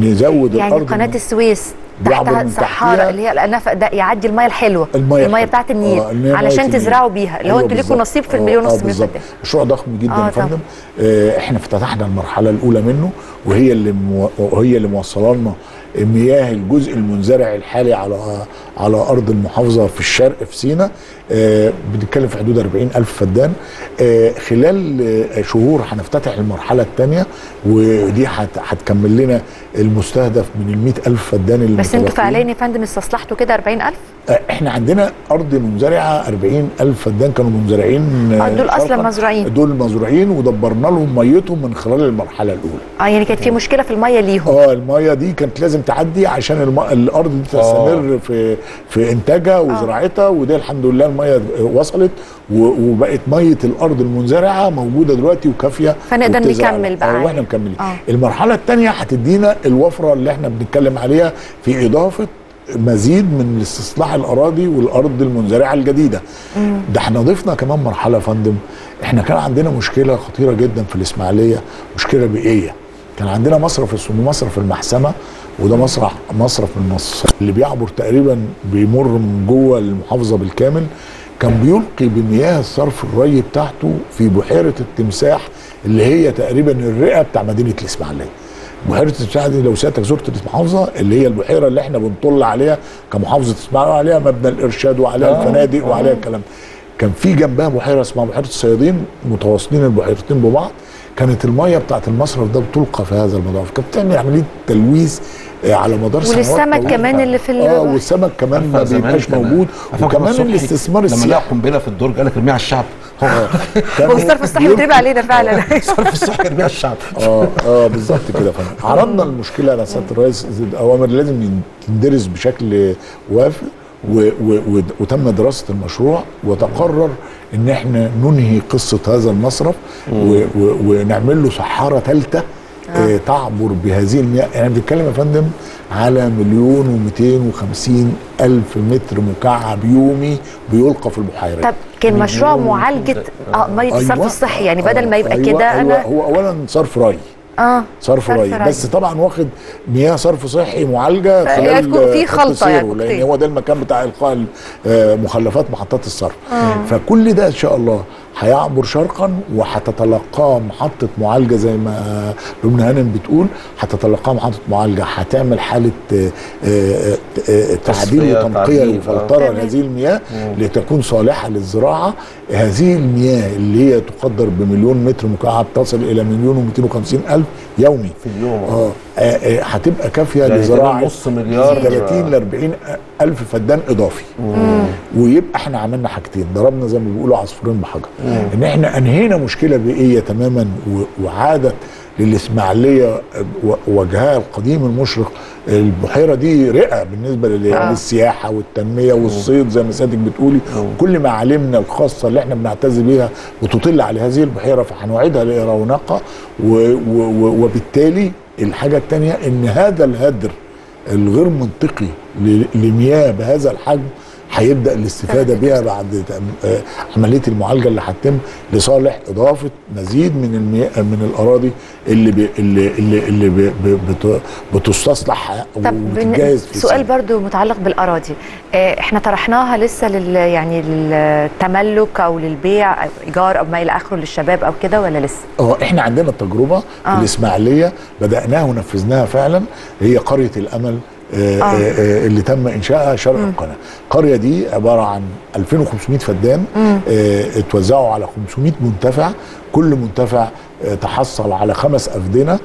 نزود يعني الأرض قناة من- السويس تحتها تحتيها. اللي هي الانف ده يعدي الميه الحلوة الميه الحلوة. بتاعت النيل آه، علشان. تزرعوا بيها اللي هو أيوة أنتوا ليكوا بالظبط. نصيب في آه، المليون آه، ونص مليون بالظبط. فدان مشروع ضخم جدا آه، يا فندم آه، إحنا افتتحنا المرحلة الأولى منه وهي اللي مو... وهي اللي موصلة لنا مياه الجزء المنزرع الحالي على على أرض المحافظة في الشرق في سينا. آه، بنتكلم في حدود 40 ألف فدان. آه، خلال آه، شهور هنفتتح المرحلة الثانية ودي هت- هتكمل لنا المستهدف من ال 100 ألف فدان اللي بس أنتوا. فعليا يا فندم استصلحتوا كده 40000 آه، إحنا عندنا أرض منزرعه 40 ألف فدان كانوا منزرعين آه، دول أصلاً شرقاً. مزروعين. دول مزروعين ودبرنا لهم ميتهم من خلال المرحلة الأولى آه يعني كانت في مشكلة في المية ليهم آه المية دي كانت لازم تعدي عشان الم... الأرض دي تستمر في في إنتاجها وزراعتها وده الحمد لله المية وصلت و... وبقت مية الأرض المنزرعه موجودة دلوقتي وكافية فنقدر. نكمل بقى. وإحنا مكملين آه. المرحلة الثانية هتدينا الوفرة اللي إحنا بنتكلم عليها في إضافة مزيد من استصلاح الأراضي والأرض المنزرعة الجديدة. ده إحنا ضفنا كمان مرحلة يا فندم. إحنا كان عندنا مشكلة خطيرة جدا في الإسماعيلية. مشكلة بيئية. كان عندنا مصرف اسمه مصرف المحسمة وده مسرح مصرف من مصر. اللي بيعبر تقريبا بيمر من جوه المحافظة بالكامل. كان بيلقي بمياه الصرف الري بتاعته في بحيرة التمساح اللي هي تقريبا الرئة بتاع مدينة الإسماعيلية. بحيره التمساح دي لو سيادتك زرت المحافظه اللي هي البحيرة اللي إحنا بنطل عليها كمحافظة اسماعيليه عليها مبنى الإرشاد وعليها آه، الفنادق وعليها الكلام. ده. كان في جنبها بحيرة اسمها بحيرة الصيادين متواصلين البحيرتين ببعض. كانت المية بتاعت المصرف ده بتلقى في هذا المضاعف. كانت بتعمل عمليه تلويث آه، على مدار سنوات وللسمك طويلة. كمان اللي في ال- آه والسمك كمان ما زمان بيبقاش موجود. وكمان الاستثمار لما لقى السياحي قنبلة في الدرج قال لك ارميها على الشعب. هو كانوا والصرف الصحي بيتربى علينا فعلا. صرف الصحي ارميها على الشعب. آه آه بالظبط كده فندم. عرضنا المشكلة على سياده الرئيس الاوامر لازم تندرس بشكل وافي و و وتم دراسة المشروع وتقرر إن إحنا ننهي قصة هذا المصرف و و ونعمل له صحاره ثالثه آه. تعبر بهذه المياه يعني بنتكلم يا فندم على مليون و250 ألف متر مكعب يومي بيلقى في البحيرة. طب كان مشروع معالجة آه مية الصرف الصحي يعني بدل ما يبقى أيوة كده أيوة. أنا هو اولا صرف ري. آه صرف صرف ري. ري. بس طبعا واخد مياه صرف صحي معالجة خلال في خط خلطة يعني لأن. هو ده المكان بتاع إلقاء ال- آه، مخلفات محطات الصرف. فكل ده إن شاء الله هيعبر شرقا وهتتلقاه محطة معالجة زي ما لبنى هانم بتقول. هتتلقاه محطة معالجة. هتعمل حالة آه، آه، آه، تعديل وتنقية وفلتره. لهذه المياه لتكون صالحة للزراعة. هذه المياه اللي هي تقدر بمليون متر مكعب تصل إلى مليون و250 ألف يومي. في اليوم. آه هتبقى كافية يعني لزراعة نص مليار 30 ل 40 ألف فدان إضافي. ويبقى إحنا عملنا حاجتين. ضربنا زي ما بيقولوا عصفورين بحجر. إن إحنا أنهينا مشكلة بيئية تماما وعادت للإسماعيلية وجهها القديم المشرق البحيرة دي رئه بالنسبة آه. للسياحة والتنمية والصيد زي ما سيادتك بتقولي. كل معالمنا الخاصة اللي إحنا بنعتز بيها بتطل على هذه البحيرة فهنوعدها لرونقها وبالتالي الحاجة الثانية إن هذا الهدر الغير منطقي لمياه بهذا الحجم هيبدأ الاستفادة بها بعد آه، عملية المعالجة اللي هتتم لصالح إضافة مزيد من المياه من الأراضي اللي بي اللي اللي, اللي بي بي بت- بتستصلح وبتتجهز في سؤال سنة. برضو متعلق بالأراضي. آه، إحنا طرحناها لسه لل يعني للتملك أو للبيع أو إيجار أو ما إلى آخره للشباب أو كده ولا لسه؟ آه إحنا عندنا التجربه آه. الإسماعيلية بدأناها ونفذناها فعلا. هي قرية الأمل. آه. آه. آه. آه اللي تم انشائها شرق القناة. القرية دي عبارة عن 2500 فدان آه اتوزعوا على 500 منتفع. كل منتفع آه تحصل على خمس أفدنة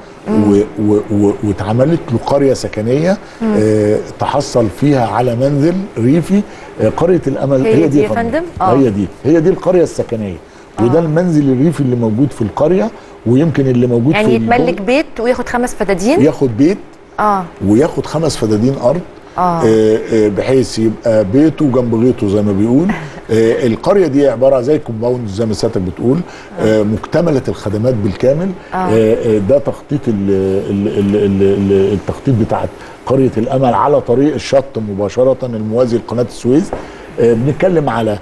واتعملت له قرية سكنية آه تحصل فيها على منزل ريفي. آه قرية الأمل هي هي, دي يا فندم؟ آه. هي دي. هي دي القرية السكنية. وده المنزل الريفي اللي موجود في القرية ويمكن اللي موجود يعني في يتملك بيت وياخد خمس فدادين؟ ياخد بيت آه. وياخد خمس فدادين أرض آه. آه، آه، بحيث يبقى بيته جنب غيطه زي ما بيقول. آه، القرية دي عبارة زي compound زي ما سيادتك بتقول آه، مكتملة الخدمات بالكامل. آه. آه، آه، ده تخطيط ال ال ال ال ال التخطيط بتاعت قرية الأمل على طريق الشط مباشرة الموازي لقناة السويس. آه، بنتكلم على آه،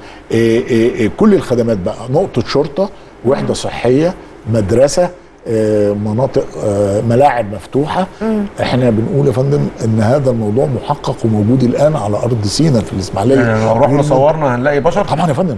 آه، آه، كل الخدمات بقى نقطة شرطة وحدة صحية مدرسة آه، مناطق آه، ملاعب مفتوحة. إحنا بنقول يا فندم إن هذا الموضوع محقق وموجود الآن على أرض سيناء في الإسماعيلية. يعني لو رحنا صورنا هنلاقي بشر؟ طبعا يا فندم.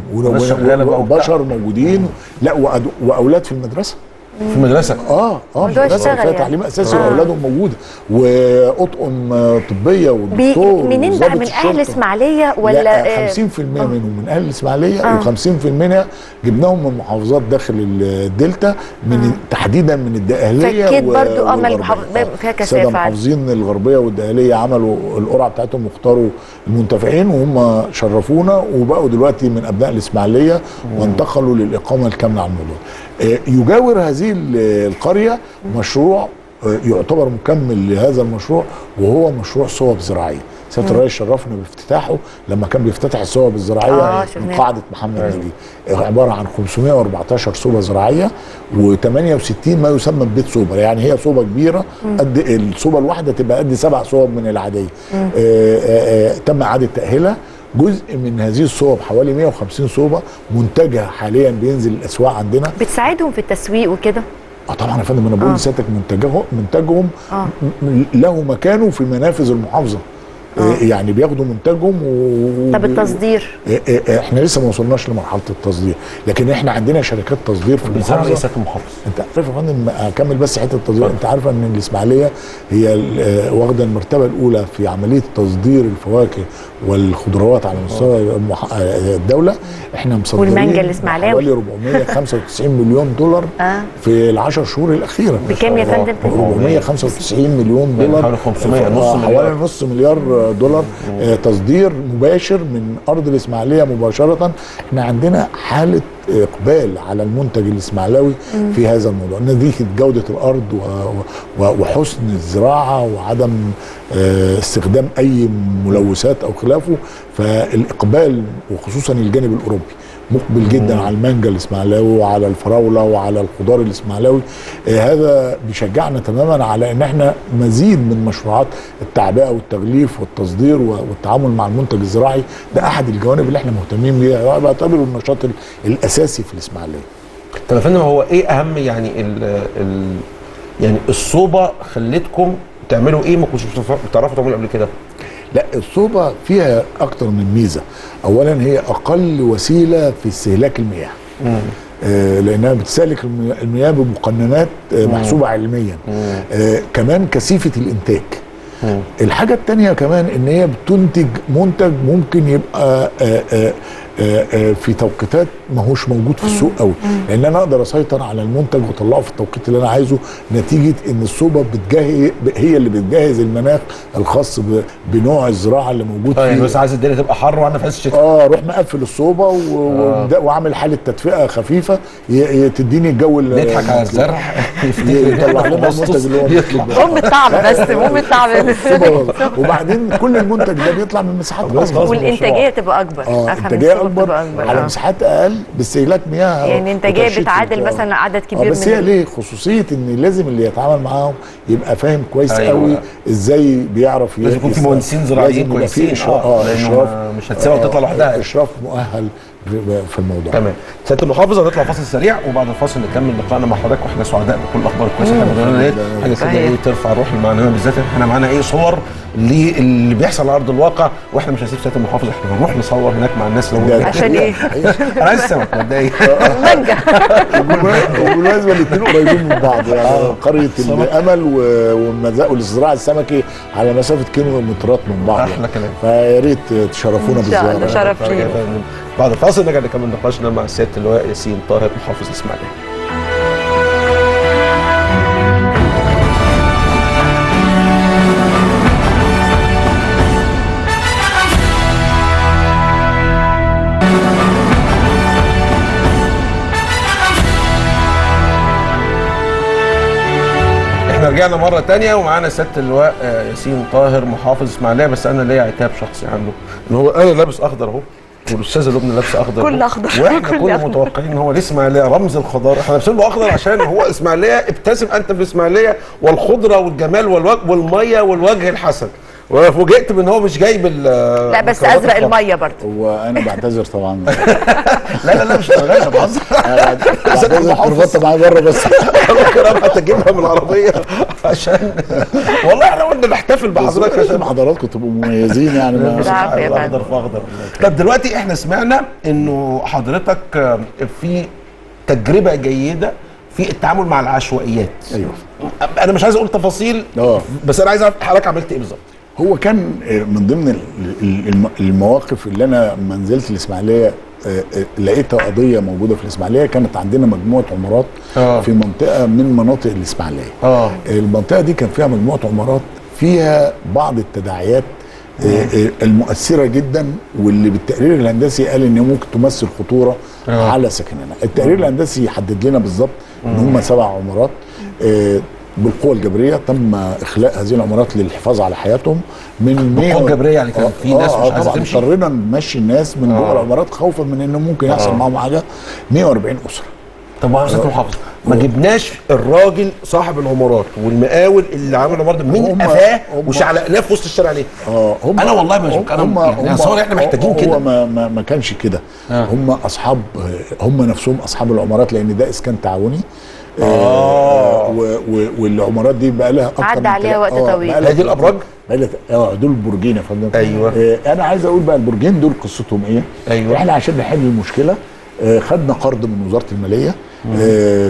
وبشر موجودين لا وأد- وأولاد في المدرسة. في المدرسة آه آه اشتغل فيها يعني. تعليم أساسي آه. واولادهم موجودة وأطقم آه، طبية بي ودكتور منين بقى من أهل. إسماعيلية ولا لا آه، 50% منهم من أهل الاسماعيليه آه. و50% منها جبناهم من محافظات داخل الدلتا من تحديدا من الدقهلية فكيت برضو آه آه. فيها كثافه المحافظين الغربية والدقهلية عملوا القرعة بتاعتهم واختاروا المنتفعين وهم شرفونا وبقوا دلوقتي من أبناء الإسماعيلية وانتقلوا للإقامة الكاملة على الموضوع. آه، يجاور هذه ال- القرية مشروع آه، يعتبر مكمل لهذا المشروع وهو مشروع صوب زراعيه. سيادة الرئيس شرفنا بافتتاحه لما كان بيفتتح الصوب الزراعية آه، من. قاعدة محمد نجيب عبارة عن 514 صوبة زراعية و68 ما يسمى ببيت صوبة. يعني هي صوبة كبيرة قد الصوبة الواحدة تبقى قد سبع صوب من العادية. آه آه آه تم إعادة تأهيلها. جزء من هذه الصوب حوالي 150 صوبه منتجها حاليا بينزل الأسواق عندنا بتساعدهم في التسويق وكده آه طبعا يا فندم أنا بقول آه. لسيادتك منتجهم منتجهم آه. له مكانه في منافذ المحافظة آه. يعني بياخدوا منتجهم و... طب التصدير؟ إيه إحنا لسه ما وصلناش لمرحلة التصدير لكن إحنا عندنا شركات تصدير في المحافظه سياده المحافظ انت عارف يا فندم اكمل بس حتة التصدير. انت عارفه ان الاسماعيلية هي ال- آه، واخدة المرتبة الأولى في عملية تصدير الفواكه والخضروات على مستوى المح- آه، الدولة. إحنا مصدرين والمانجا الإسماعيلاوي. حوالي 495 مليون دولار آه. في العشر شهور الأخيرة. بكام يا فندم؟ 495 مليون يعني دولار. حوالي 500 نص آه، مليار. حوالي نص مليار دولار آه، تصدير مباشر من أرض الإسماعيلية مباشرة. إحنا عندنا حالة إقبال على المنتج الاسماعيلاوي في هذا الموضوع نتيجه جودة الأرض وحسن الزراعة وعدم آه، استخدام أي ملوثات أو خلافه. فالإقبال وخصوصا الجانب الأوروبي مقبل جدا على المانجا الاسماعيلاوي وعلى الفراوله وعلى الخضار الاسماعيلاوي. آه هذا بيشجعنا تماما على ان إحنا مزيد من مشروعات التعبئه والتغليف والتصدير والتعامل مع المنتج الزراعي. ده احد الجوانب اللي إحنا مهتمين بيها بعتبره النشاط ال- الاساسي في الاسماعيليه. طب يا فندم هو إيه اهم يعني ال ال يعني الصوبة خلتكم تعملوا إيه؟ ما كنتوش بتعرفوا تعملوا قبل كده؟ لا الصوبة فيها أكتر من ميزة. أولا هي أقل وسيلة في استهلاك المياه. آه لأنها بتستهلك الم- المياه بمقننات آه محسوبة علميا. آه كمان كثيفة الإنتاج. الحاجة التانية كمان إن هي بتنتج منتج ممكن يبقى آه آه في توقيتات ما هوش موجود في السوق قوي. لأن أنا أقدر أسيطر على المنتج وأطلعه في التوقيت اللي أنا عايزه نتيجة إن الصوبه بتجهز هي اللي بتجهز المناخ الخاص بنوع الزراعة اللي موجود آه يعني فيه. بس عايز الدنيا تبقى حر وأنا في عز الشتاء آه روح مقفل الصوبه و- وابدأ واعمل حالة تدفئة خفيفة ي- تديني الجو ال- نضحك على الزرع. يطلع لنا المنتج اللي هو بيطلع. ام الطعم بس ام الطعم وبعدين كل المنتج ده بيطلع من مساحات اكبر والإنتاجية تبقى أكبر آه إنتاجية أكبر. على آه. مساحات أقل باستهلاك مياه يعني انتاجيه وترشيد بتعادل. مثلا عدد آه كبير بس من هي ليه خصوصية إن لازم اللي يتعامل معاهم يبقى فاهم كويس أيوة. قوي إزاي بيعرف لازم يكون في مهندسين زراعيين كويسين آه لأنه إشراف مش هتسيبها وتطلع آه، لوحدها إشراف مؤهل في- الموضوع. تمام. سيادة المحافظ هنطلع فاصل سريع وبعد الفاصل نكمل لقائنا مع حضرتك وإحنا سعداء بكل الأخبار الكويسة اللي إحنا بنقولها ديت حاجة كده صحيح. إيه ترفع الروح المعنويه بالذات إحنا معانا إيه صور اللي بيحصل على أرض الواقع وإحنا مش هنسيب سيادة المحافظ إحنا هنروح نصور هناك مع الناس. اللي عشان إيه؟ أنا عايز السمك مبدئيا. وبالمناسبة الاثنين قريبين من بعض يعني قرية الأمل والزراعة السمكي على مسافة كيلومترات من بعض. يعني. كلام. فيا ريت تشرفونا إن شاء الله، بالزياره شرف. بعد الفاصل نرجع نكمل نقاشنا مع سياده اللواء ياسين طاهر محافظ الاسماعيليه إحنا رجعنا مرة تانية ومعانا سياده اللواء آه، ياسين طاهر محافظ إسماعيلية بس أنا ليا عتاب شخصي عنده إن هو أنا لابس أخضر أهو. والاستاذه لبنى لابسه أخضر كل. أخضر. وإحنا كل كنا. متوقعين إن هو الاسماعيليه رمز الخضار إحنا لابسين له اخضر عشان هو إسماعيلية ابتسم أنت في الاسماعيليه والخضرة والجمال والوجه والمية والوجه الحسن وفوجئت بان هو مش جايب ال لا بس أزرق. المية برضه. وأنا بعتذر طبعا. لا لا لا مش أنا بهزر بعتذر الكرافته معايا بره بس. ممكن أبقى تجيبها من العربية عشان والله إحنا قلنا نحتفل بحضرتك عشان حضراتكم تبقوا مميزين يعني. فندم. اخضر في اخضر طب دلوقتي إحنا سمعنا إنه حضرتك آه، في تجربة جيدة في التعامل مع العشوائيات. أيوه. أنا مش عايز أقول تفاصيل آه. بس أنا عايز أعرف حضرتك عملت إيه بالظبط؟ هو كان من ضمن ال- ال- الم- المواقف اللي أنا لما نزلت الإسماعيلية آه، آه، لقيتها قضية موجودة في الإسماعيلية. كانت عندنا مجموعة عمارات آه. في منطقة من مناطق الإسماعيلية. آه. المنطقة دي كان فيها مجموعة عمارات فيها بعض التداعيات آه، آه، المؤثرة جدا واللي بالتقرير الهندسي قال إن ممكن تمثل خطورة آه. على سكننا. التقرير الهندسي حدد لنا بالظبط إن هم سبع عمارات. آه، بالقوة الجبرية تم إخلاء هذه العمارات للحفاظ على حياتهم من بالقوة 100 الجبرية يعني كان في ناس مش عايزة طبعا تمشي؟ اضطرينا نمشي الناس من جوه آه. العمارات خوفا من ان ممكن يحصل آه. معاهم حاجة 140 أسرة طب ما حضرتك محافظ ما جبناش الراجل صاحب العمارات والمقاول اللي عامل العمارة ده قفاه وشعلقناه في وسط الشارع ليه؟ آه هم أنا والله مش- هم- أنا- هم يعني هم إحنا محتاجين هو كده. ما ما, ما كانش كده آه. هم اصحاب هم نفسهم أصحاب العمارات لأن ده إسكان تعاوني آه. و- و- والعمارات دي بقى لها أكتر عدى عليها وقت آه، طويل. بقى لها آه دول برجين يا فندم أيوة. آه أنا عايز أقول بقى البرجين دول قصتهم إيه أيوة. إحنا عشان نحل المشكلة آه خدنا قرض من وزارة المالية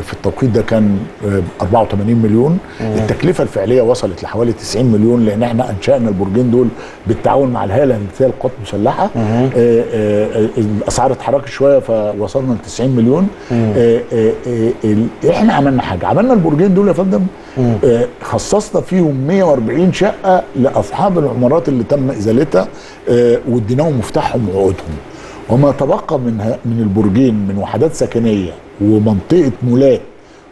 في التوقيت ده كان آه 84 مليون. التكلفة الفعلية وصلت لحوالي 90 مليون لأن إحنا أنشأنا البرجين دول بالتعاون مع الهيئة الهندسية للقوات المسلحة. آه آه آه الأسعار اتحركت شوية فوصلنا ل 90 مليون آه آه آه إحنا عملنا حاجة. عملنا البرجين دول يا فندم. آه خصصنا فيهم 140 شقة لأصحاب العمارات اللي تم إزالتها آه واديناهم مفتاحهم وعقودهم وما تبقى من من البرجين من وحدات سكنية ومنطقة مولات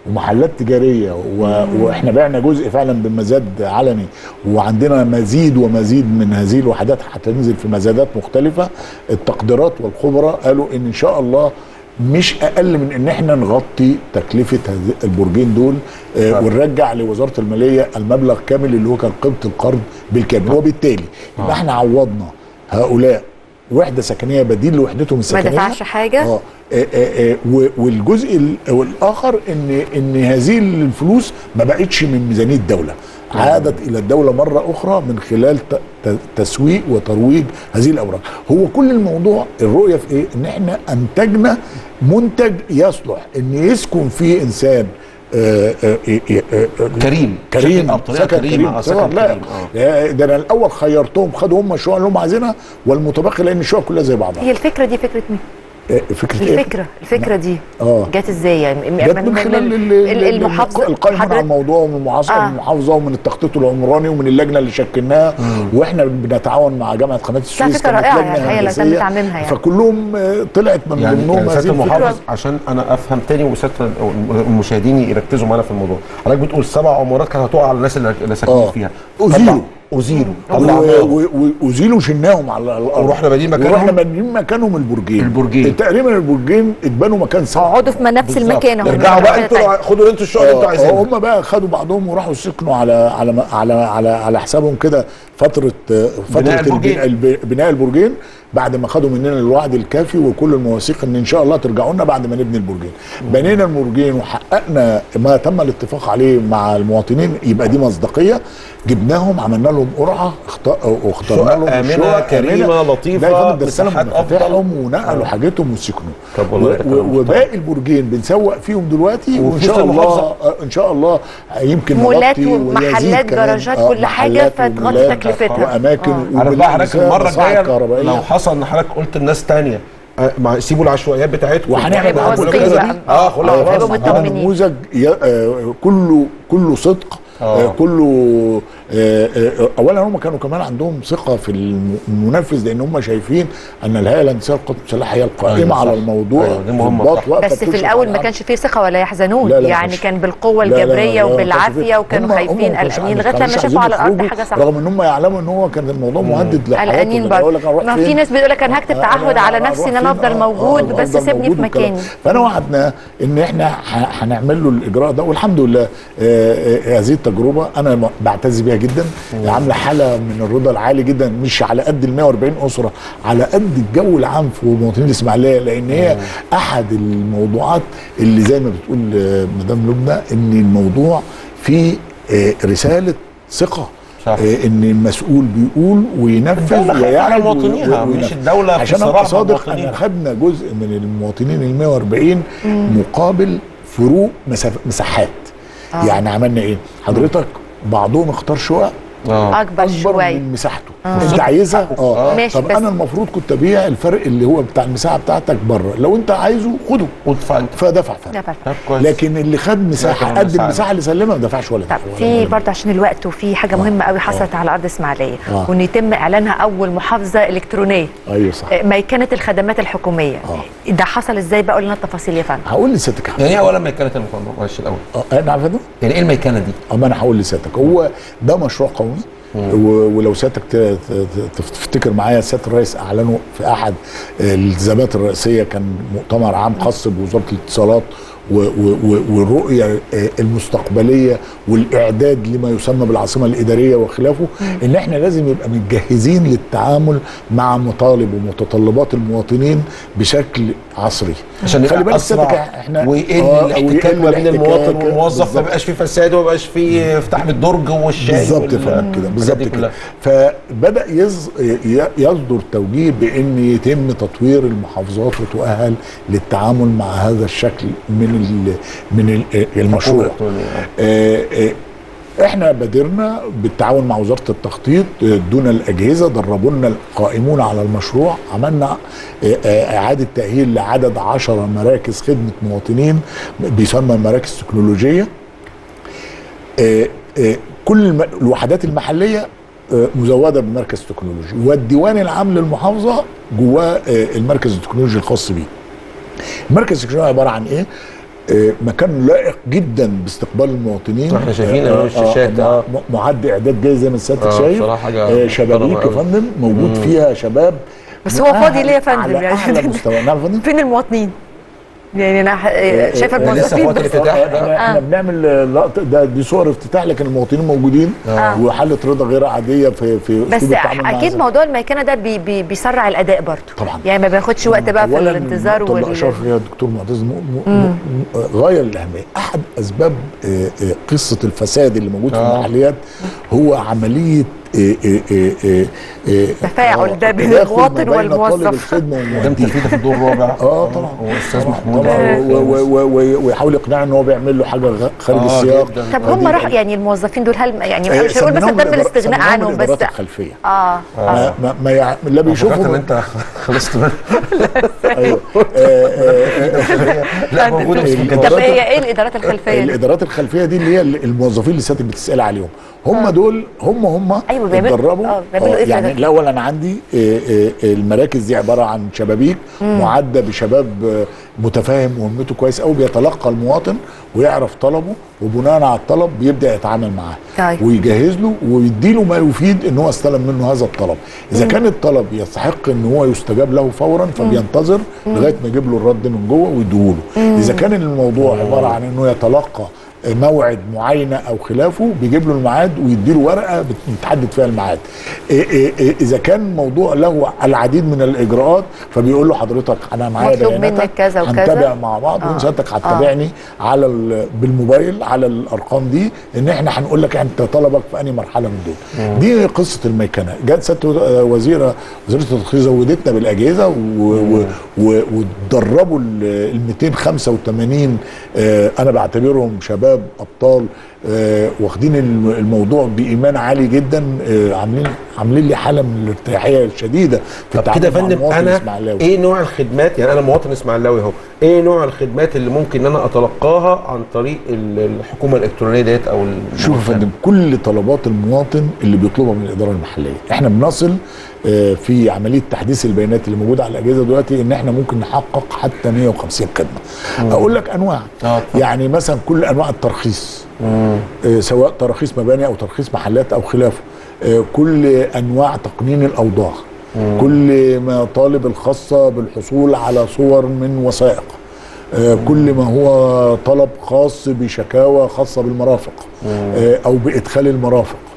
ومحلات تجارية و... وإحنا بعنا جزء فعلا بمزاد علني وعندنا مزيد ومزيد من هذه الوحدات هتنزل في مزادات مختلفة. التقديرات والخبراء قالوا إن إن شاء الله مش أقل من إن إحنا نغطي تكلفة البرجين دول آه ونرجع لوزارة المالية المبلغ كامل اللي هو كان قيمة القرض بالكامل. وبالتالي يبقى إحنا عوضنا هؤلاء وحدة سكنية بديل لوحدتهم ما السكنية. دفعش حاجة؟ آه آه، آه، آه، والجزء ال- الآخر ان إن هذه الفلوس ما بقتش من ميزانية الدولة. عادت إلى الدولة مرة أخرى من خلال تسويق وترويج هذه الأوراق. هو كل الموضوع الرؤية في إيه؟ إن إحنا أنتجنا منتج يصلح. إن يسكن فيه إنسان آه، آه، آه، آه، آه، كريم كريم. أو طريقة سكن آه، سكن لا. كريم، لا، ده أنا الأول خيرتهم خدوا هم الشقق اللي هم عايزينها والمتبقي لأن الشقق كلها زي بعضها. هي الفكرة دي فكرة مين؟ آه، فكرة إيه؟ الفكرة الفكرة دي آه جت إزاي يعني جت من خلال ال- ال- المحافظة القائمين على الموضوع ومن المعاصره آه. من المحافظة ومن التخطيط العمراني ومن اللجنة اللي شكلناها وإحنا بنتعاون مع جامعة قناة السويس فكرة كانت تم هندسية، تعميمها يعني. فكلهم آه، طلعت من يعني ضمنهم يعني هذه سياده. المحافظ عشان أنا أفهم تاني وسياده المشاهدين يركزوا معانا في الموضوع حضرتك بتقول سبع عمارات كانت هتقع على الناس اللي اللي ساكنين آه. فيها أزيلوا. طلع- ازيلوا و- طلعناهم و- و- وزيلوا شلناهم على الأرض ورحنا بادئين مكانهم؟ ورحنا بادئين مكانهم البرجين البرجين. تقريبا البرجين اتبنوا مكان سبعه اقعدوا في نفس. المكان اهو ارجعوا بقى أنتوا. خدوا أنتوا الشقق اللي أنتوا آه، عايزينها هم بقى خدوا بعضهم وراحوا سكنوا على على على على على حسابهم كده فترة آه، فترة بناء البرجين. البناء, الب- بناء البرجين بعد ما خدوا مننا الوعد الكافي وكل المواثيق إن إن شاء الله ترجعوا لنا بعد ما نبني البرجين. بنينا البرجين وحققنا ما تم الاتفاق عليه مع المواطنين يبقى دي مصداقية جبناهم عملنا لهم قرعة اخت- واخترنا شقق لهم ده استلموا مساحات أفضل. مفاتيحهم ونقلوا حاجتهم وسكنوا طب والله. وباقي البرجين بنسوق فيهم دلوقتي وإن شاء الله. آه، إن شاء الله يمكن مولات ومحلات،. جراجات، آه، كل حاجة محلات فتغطي تكلفتها. وأماكن آه. عارف بقى حضرتك المره الجايه. لو حصل إن حضرتك قلت للناس تانية آه، مع سيبوا العشوائيات بتاعتكم وهنعمل واثقين كذا بقى. دي. آه خلاص آه، عندنا مطمنين. نموذج آه، كله كله صدق آه. آه، كله آه، آه، اولا هم كانوا كمان عندهم ثقة في الم- المنفذ لأن هم شايفين أن الهيئة الهندسيه للقوات المسلحه هي القائمة أيوة، على. الموضوع. أيوة، بس في الأول ما كانش فيه ثقة ولا يحزنون. لا، لا، يعني كان بالقوة الجبرية وبالعافية وكانوا خايفين قلقانين ما لغايه لما شافوا على الأرض حاجة صح. رغم إن هم يعلموا إن هو كان الموضوع مهدد لحياتهم قلقانين برضه. ما في؟ ناس بتقول لك أنا هكتب تعهد على نفسي إن؟ أنا أفضل آه، موجود آه، بس سيبني في. مكاني. فأنا وعدنا إن إحنا هنعمل له الإجراء ده والحمد لله. آه، آه، هذه التجربة. تجربه أنا بعتز بيها جدا عاملة حالة من الرضا العالي جدا مش على قد ال 140 أسرة على قد الجو العام في مواطنين الإسماعيلية لأن هي أحد الموضوعات اللي زي ما بتقول آه، مدام لبنى إن الموضوع فيه آه، رسالة ثقة صح. آه، إن المسؤول بيقول وينفذ ويعمل مواطنيها، مش في عشان ابقى صادق. انا خدنا جزء من المواطنين ال 140 مقابل فروق مساحات آه. يعني عملنا إيه حضرتك بعضهم اختار شقق. آه. أكبر أكبر شوية. من مساحته. أنت عايزها؟ آه. ماشي، طب بس- أنا المفروض كنت أبيع الفرق اللي هو بتاع المساحة بتاعتك بره. لو أنت عايزه خده. وادفع انت فدفع فرق ده فرق. طب كويس. لكن اللي خد مساحة قد مساحة. المساحة اللي سلمها ما دفعش ولا طب دفع في برضه عشان الوقت وفي حاجة مهمة قوي حصلت على أرض إسماعيلية. آه. وإن يتم إعلانها أول محافظة إلكترونية. أيوه صح. آه، ميكنه الخدمات الحكومية. ده حصل إزاي بقى؟ قول لنا التفاصيل يا فندم. هقول لسيادتك حاجة يعني إيه اولا ميكنه المقاومه معلش الأول. آه أنا عارف ده يعني إيه الميكنه دي؟ اما أنا هقول لسيادتك هو ده مشروع قومي. ولو سيادتك تفتكر معايا سيادة الرئيس اعلنه في أحد الالتزامات الرئيسية كان مؤتمر عام خاص بوزارة الاتصالات والرؤية المستقبلية والإعداد لما يسمى بالعاصمة الإدارية وخلافه إن إحنا لازم يبقى متجهزين للتعامل مع مطالب ومتطلبات المواطنين بشكل عصري عشان خلي بالك إحنا ويقل آه، الاحتكاك ويقل ما بين المواطن الاحتكاك، والموظف ما. بقاش فيه فساد وما بقاش فيه افتح بالدرج والشاي بالظبط كده بالظبط كده. فبدأ يز... يصدر توجيه بإن يتم تطوير المحافظات وتؤهل للتعامل مع هذا الشكل من. من ال- المشروع. الإلكتروني، آه، آه، إحنا بادرنا بالتعاون مع وزارة التخطيط آه، ادونا الأجهزة دربونا القائمون على المشروع عملنا آه، آه، إعادة تأهيل لعدد 10 مراكز خدمة مواطنين بيسمى مراكز تكنولوجية. آه، آه، كل الوحدات المحلية آه، مزودة بمركز تكنولوجي والديوان العام للمحافظة جواه آه، المركز التكنولوجي الخاص بيه. المركز التكنولوجي عبارة عن إيه؟ آه، مكان لائق جدا باستقبال المواطنين. إحنا شايفين آه، الشاشات، آه، آه. م- معد إعداد جاي زي ما سيادتك آه، شايف. آه، شبابيك يا. فندم موجود فيها شباب. بس هو فاضي ليه يا فندم؟ يعني؟ نعم يا فندم؟ فين المواطنين؟ يعني أنا ح- شايفة لسه الموظفين في وقت بس الافتتاح آه، ده. إحنا, آه. بنعمل لقطة ده دي صور افتتاح لكن المواطنين موجودين آه. وحالة رضا غير عادية في في بس أكيد. موضوع الميكنه ده بي بي بيسرع الأداء برضه طبعاً. يعني ما بياخدش وقت بقى في الانتظار وال اشار فيها الدكتور معتز م- م- م- غايه للاهميه أحد أسباب آه، آه، قصة الفساد اللي موجود في آه. المحليات هو عملية آه، آه، آه، آه، آه، تفاعل ده بين ما المواطن والموظف. مدام والمودين تفيده في الدور الرابع. آه طبعا. واستاذ محمود. و- ويحاول يقنعه إن هو بيعمل له حاجة خارج آه، السياق. طب هم راحوا يعني الموظفين دول هل يعني آه، مش هقول بس تم الاستغناء عنهم بس الخلفية. آه. آه. ما ما, يع... لا إن بيشوفوا أنت خلصت منه. أيوه. آه، آه، لا موجودة طب هي إيه الإدارات الخلفية؟ الإدارات الخلفية دي اللي هي الموظفين اللي سيادتك بتسأل عليهم. هم دول هم هم أيوة، بيعملوا- اتدربوا. آه، إيه يعني؟ الأول أنا عندي آه، آه، المراكز دي عبارة عن شبابيك معدة بشباب آه، متفاهم مهمته كويس قوي بيتلقى المواطن ويعرف طلبه وبناء على الطلب بيبدأ يتعامل معاه طيب. ويجهز له ويديله ما يفيد إن هو استلم منه هذا الطلب. إذا كان الطلب يستحق إن هو يستجاب له فورا فبينتظر لغاية ما يجيب له الرد من جوه ويديهوله. إذا كان الموضوع عبارة عن إنه يتلقى موعد معينه أو خلافه بيجيب له الميعاد ويديله ورقة بتحدد فيها الميعاد. إيه إيه إيه إذا كان موضوع له العديد من الإجراءات فبيقول له حضرتك أنا معايا مطلوب بياناتك منك كذا وكذا. هنتابع مع بعض آه. وانت سيادتك هتتابعني على ال- بالموبايل على الأرقام دي إن إحنا هنقول لك أنت طلبك في أنهي مرحلة من دول. دي قصة الميكنة. جت سياده وزيرة وزيرة التدخين زودتنا بالأجهزة و- و- و- وتدربوا ال 285 آه، أنا بعتبرهم شباب أبطال آه، واخدين الم- الموضوع بإيمان عالي جدا آه، عاملين عاملين لي حالة من الارتياحية الشديدة في طب كده يا فندم أنا الإسماعيلاوي. إيه نوع الخدمات؟ يعني أنا مواطن إسماعيلاوي أهو. إيه نوع الخدمات اللي ممكن ان أنا أتلقاها عن طريق ال- الحكومة الإلكترونية ديت أو شوف يا فندم كل طلبات المواطن اللي بيطلبها من الإدارة المحلية. إحنا بنصل في عملية تحديث البيانات اللي موجودة على الأجهزة دلوقتي إن إحنا ممكن نحقق حتى 150 خدمة. أقول لك أنواع. آه،. يعني مثلا كل أنواع الترخيص. آه، سواء تراخيص مباني أو ترخيص محلات أو خلافه آه، كل أنواع تقنين الأوضاع. كل مطالب الخاصة بالحصول على صور من وثائق. آه، كل ما هو طلب خاص بشكاوى خاصة بالمرافق. آه، أو بإدخال المرافق. آه،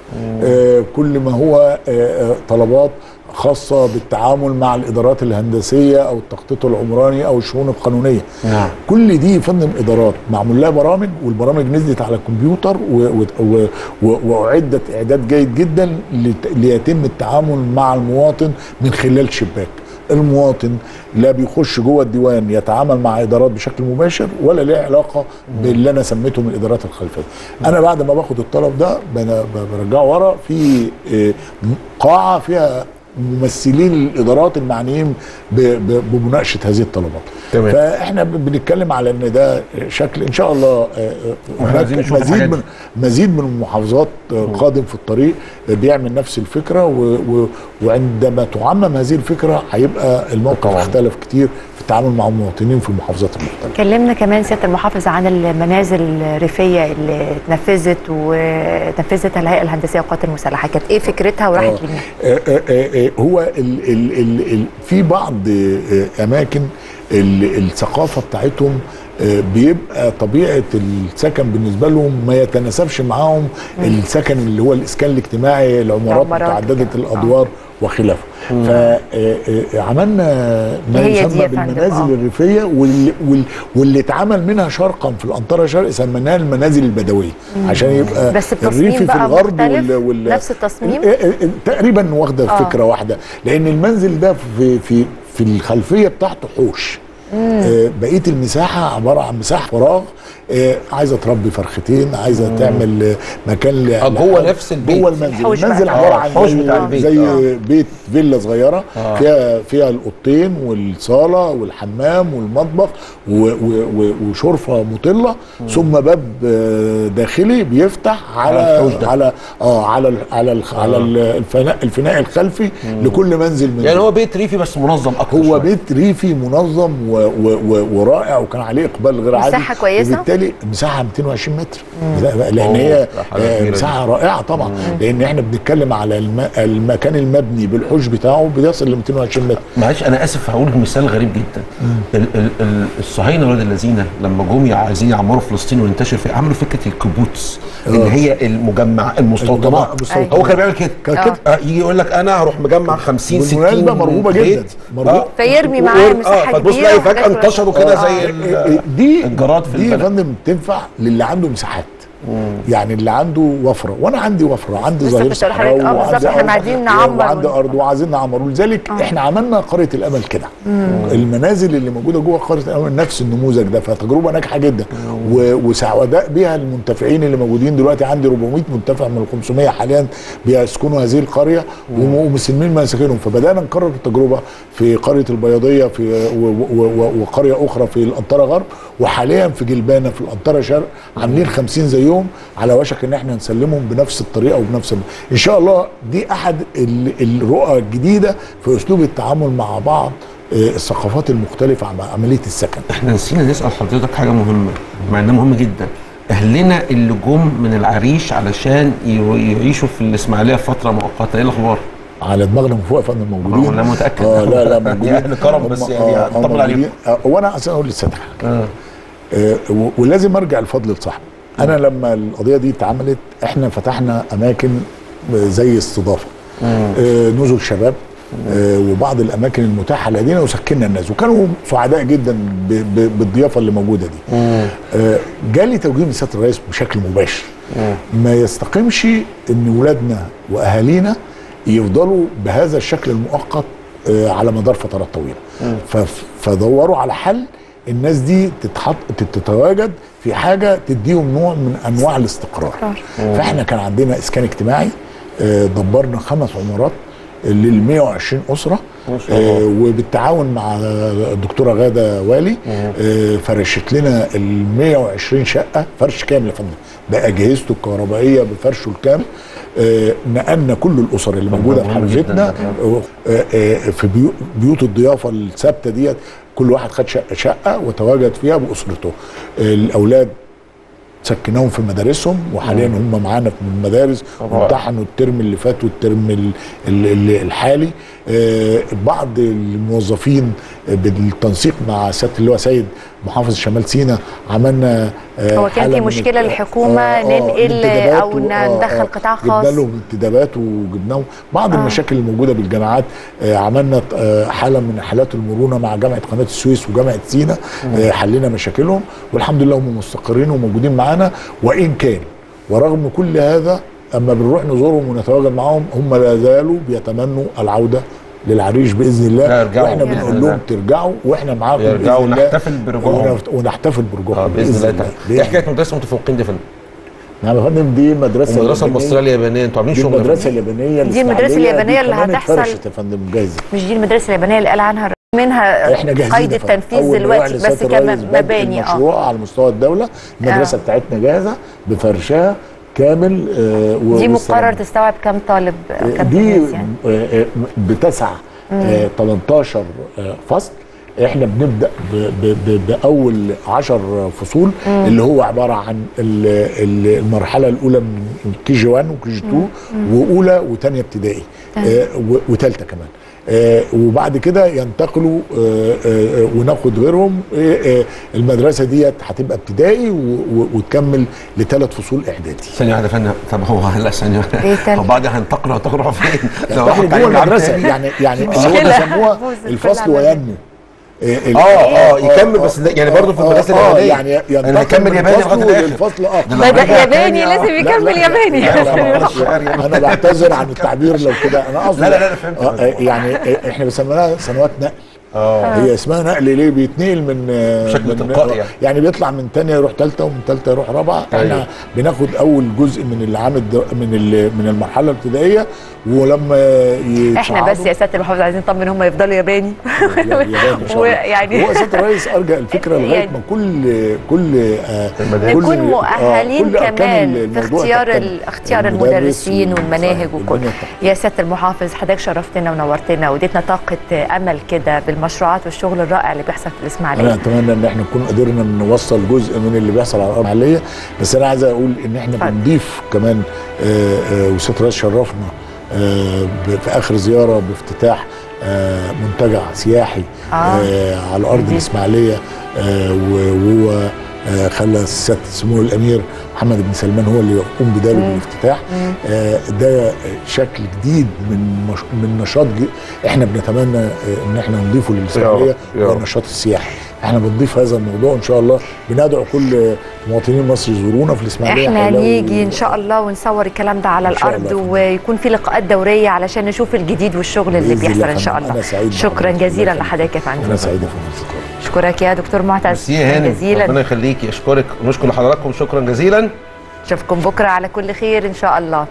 كل ما هو آه، آه، طلبات خاصة بالتعامل مع الإدارات الهندسية أو التخطيط العمراني أو الشؤون القانونية نعم. كل دي يا فندم إدارات معمول لها برامج والبرامج نزلت على الكمبيوتر وأعدت إعداد جيد جدا ليتم التعامل مع المواطن من خلال شباك المواطن لا بيخش جوه الديوان يتعامل مع إدارات بشكل مباشر ولا ليه علاقة باللي أنا سميتهم الإدارات الخلفية. أنا بعد ما باخد الطلب ده برجعه ورا في آه، قاعة فيها ممثلين الإدارات المعنيين بمناقشة هذه الطلبات. تمام. فإحنا بنتكلم على إن ده شكل إن شاء الله آه، آه، هناك مزيد من مزيد من المحافظات آه، قادم في الطريق بيعمل نفس الفكرة و و وعندما تعمم هذه الفكرة هيبقى الموقف. اختلف كتير التعامل مع المواطنين في المحافظات المختلفة. كلمنا كمان سيادة المحافظ عن المنازل الريفية اللي اتنفذت وتنفذتها الهيئة الهندسية للقوات المسلحة كانت إيه فكرتها وراحت آه. لمين؟ آه، آه، آه، آه، هو ال ال ال ال في بعض آه، أماكن ال- الثقافة بتاعتهم آه، بيبقى طبيعة السكن بالنسبة لهم ما يتناسبش معاهم السكن اللي هو الإسكان الاجتماعي العمارات متعدده. الأدوار وخلافه فعملنا ما هي دي يسمى بالمنازل آه. الريفية واللي, واللي, اتعمل منها شرقا في الانطره الشرقي سميناها المنازل البدوية عشان يبقى بس الريفي في الغرب؟ وال وال نفس التصميم؟ تقريبا واخدة آه. فكرة واحدة لأن المنزل ده في في في الخلفية بتاعته حوش آه، بقية المساحة عبارة عن مساحة فراغ آه، عايزة تربي فرختين عايزة تعمل آه، مكان آه، جوه نفس البيت. جوه المنزل المنزل عبارة آه، عن زي, بتاع البيت، زي آه. بيت فيلا صغيرة آه. فيها فيها الأوضتين والصالة والحمام والمطبخ وشرفة مطلة ثم باب آه، داخلي بيفتح على على. على آه على على ال على ال- الفناء الفناء الخلفي لكل منزل من يعني. هو بيت ريفي بس منظم أكتر هو شوية. بيت ريفي منظم و و ورائع وكان عليه إقبال غير عادي مساحة كويسة؟ وبالتالي مساحة 220 متر لا- لأن هي آه،. مساحة رائعة طبعا لأن إحنا بنتكلم على الم المكان المبني بالحوش بتاعه بيصل ل 220 متر معلش أنا آسف هقول مثال غريب جدا ال ال ال الصهاينة ولاد الذين لما جم عايزين يعمروا فلسطين وينتشر فيها عملوا فكرة الكبوتس اللي هي المجمع المستوطنات. هو كان بيعمل كده كان آه. كده آه، يجي يقول لك أنا هروح مجمع 50 60 بالمناسبة مرغوبة جدا. بيت. مرغوب. آه. فيرمي معاه و- مساحة فتبص كبيرة تلاقي فجأة انتشروا كده زي ال- دي الجراد في دي يا فندم تنفع للي عنده مساحات. يعني اللي عنده وفرة. وأنا عندي وفرة. عندي ظهير صحراوي آه، وعندي نعمر وعندي ون- أرض وعايزين نعمر ولذلك إحنا عملنا قرية الأمل كده. المنازل اللي موجودة جوه قرية الأمل نفس النموذج ده فتجربة ناجحة جدا. وسعداء بها المنتفعين اللي موجودين دلوقتي. عندي 400 منتفع من ال 500 حاليا بيسكنوا هذه القرية وم- ومسلمين مساكنهم فبدأنا نكرر التجربة في قرية البياضيه في وقرية أخرى في الأنطرة غرب وحاليا في جلبانة في الأنطرة شرق عاملين 50 زيهم. على وشك إن إحنا نسلمهم بنفس الطريقة وبنفس إن شاء الله دي أحد ال- الرؤى الجديدة في أسلوب التعامل مع بعض آه، الثقافات المختلفة عن عملية السكن إحنا نسينا نسأل حضرتك حاجة مهمة مع إنها مهمة جدا أهلنا اللي جم من العريش علشان يعيشوا في الإسماعيلية فترة مؤقتة إيه الأخبار؟ على دماغنا من فوق يا فندم موجودين والله متأكد. آه لا لا موجودين يعني كرم بس يعني آه، آه، طمن عليهم. آه، وأنا أقول للساده حاجة آه. آه، ولازم أرجع الفضل لصاحبي أنا لما القضية دي اتعملت إحنا فتحنا أماكن زي استضافه آه، نزل شباب آه، وبعض الأماكن المتاحة لدينا وسكننا الناس وكانوا سعداء جدا ب- ب- بالضيافة اللي موجودة دي. آه، جالي توجيه من سيادة الرئيس بشكل مباشر. ما يستقيمش إن ولادنا وأهالينا يفضلوا بهذا الشكل المؤقت آه، على مدار فترات طويلة. فدوروا على حل الناس دي تتحط تتواجد في حاجة تديهم نوع من أنواع الاستقرار. استقرار. فإحنا كان عندنا إسكان اجتماعي آه، دبرنا خمس عمارات لل 120 أسرة ما شاء الله. آه، وبالتعاون مع الدكتورة غادة والي آه، فرشت لنا ال 120 شقة فرش كامل يا فندم. باجهزته الكهربائية بفرشه الكامل. آه، نقلنا كل الأسر اللي موجودة في ده. آه، آه، في بيو- بيوت الضيافة الثابتة ديت. كل واحد خد شقة شقة وتواجد فيها بأسرته. الأولاد سكناهم في مدارسهم وحاليا هم معانا في المدارس. وامتحنوا ال term اللي فات وال term ال- ال- ال- الحالي. آه، بعض الموظفين بالتنسيق مع سيادة اللواء سيد محافظ شمال سيناء عملنا آه، هو كان في من مشكلة الت- الحكومة ننقل الانتدابات أو و- ندخل قطاع جبنا خاص. لهم انتدابات وجبناهم بعض آه. المشاكل الموجودة بالجامعات آه، عملنا آه، حالة من حالات المرونة مع جامعة قناة السويس وجامعة سيناء آه، حلينا مشاكلهم والحمد لله هم مستقرين وموجودين معانا وإن كان ورغم كل هذا أما بنروح نزورهم ونتواجد معاهم هم لا زالوا بيتمنوا العودة للعريش بإذن الله. وإحنا بنقول. لهم ترجعوا وإحنا معاكم يرجعوا. ونحتفل برجوعهم. ونحتفل برجوعهم آه بإذن الله إيه حكايه مدرسة المتفوقين دي فندم؟ نعم يا فندم دي مدرسة المدرسة. المصرية اليابانية أنتوا عاملين دي شغل المدرسة اليابانية دي اليابانية دي اللي هتحصل- يا فندم جايزة مش دي المدرسة اليابانية اللي قال عنها منها إحنا جاهزين قيد. التنفيذ دلوقتي بس سيادة الرئيس كمان بدء مباني آه المشروع على مستوى الدولة المدرسة آه. بتاعتنا جاهزة بفرشها كامل آه دي. مقرر تستوعب كام طالب كام دي يعني آه، آه، بتسع آه، 18 آه، فصل. إحنا بنبدأ بأول 10 فصول اللي هو عبارة عن ال- ال- المرحلة الأولى من KG 1 و KG 2 وأولى وثانيه ابتدائي وثالثه كمان. آه، وبعد كده ينتقلوا آه، آه، وناخد غيرهم آه، آه، المدرسة ديت هتبقى ابتدائي وتكمل لثلاث فصول إعدادي ثانية واحدة يا فندم طب هو لا ثانية إيه تاني؟ طب بعد هنتقلوا هتقروا فين؟ راحوا جوه المدرسة. يعني يعني اللي هو. بيسموها الفصل وينمو آه آه يكمل بس ده- يعني برضه في آه، المدرسة آه، اليابانية. يعني هكمل من ياباني لغايه الآخر للفصل آه. الحاجة ياباني لازم آه. يكمل ياباني. أنا بعتذر عن التعبير لو كده. أنا قصدي لا، لا، لا، فهمت. آه، آه، يعني آه، إحنا بنسميها سنوات نقل آه هي اسمها نقل ليه بيتنقل من آه، بشكل من تلقائي يعني. يعني بيطلع من تانية يروح تالتة ومن تالتة يروح رابعة أيوة. إحنا بناخد أول جزء من العام الد- من ال- من المرحلة الابتدائية ولما إحنا بس يا سياده المحافظ عايزين نطمن هم يفضلوا ياباني ويعني هو سياده الرئيس أرجع الفكرة لغاية يعني ما كل كل آه. كل- نكون آه، مؤهلين كل أركان كمان في اختيار اختيار المدرس المدرسين وال- والمناهج وكل. يا سياده المحافظ حضرتك شرفتنا ونورتنا واديتنا طاقة أمل كده بالمشروعات والشغل الرائع اللي بيحصل في أنا الاسماعيليه أتمنى إن إحنا نكون قدرنا نوصل جزء من اللي بيحصل على الأرض العاليه بس أنا عايز أقول إن إحنا اتفضل. بنضيف كمان آه، آه، وسياده الرئيس شرفنا آه، في آخر زيارة بافتتاح منتجع سياحي آه. على ارض. الإسماعيلية وهو خلى سياده سمو الأمير محمد بن سلمان هو اللي يقوم بذلك بالافتتاح. آه، ده شكل جديد من مش من نشاط ج- إحنا بنتمنى آه، ان إحنا نضيفه. هو النشاط السياحي إحنا بنضيف هذا الموضوع ان شاء الله. بندعو كل مواطنين مصر يزورونا في الإسماعيلية إحنا نيجي إن شاء الله ونصور الكلام ده على إن شاء الأرض الله. ويكون في لقاءات دورية علشان نشوف الجديد والشغل اللي بيحصل إن شاء. الله. أنا سعيد شكرا. جزيلا لحضرتك يا أنا فندم سعيد يا فندم. شكرا. اشكرك يا دكتور معتز. ميرسي يا شكرا جزيلا. ربنا يخليكي. أشكرك. ونشكر لحضراتكم. شكرا جزيلا. اشوفكم بكرة على كل خير إن شاء الله.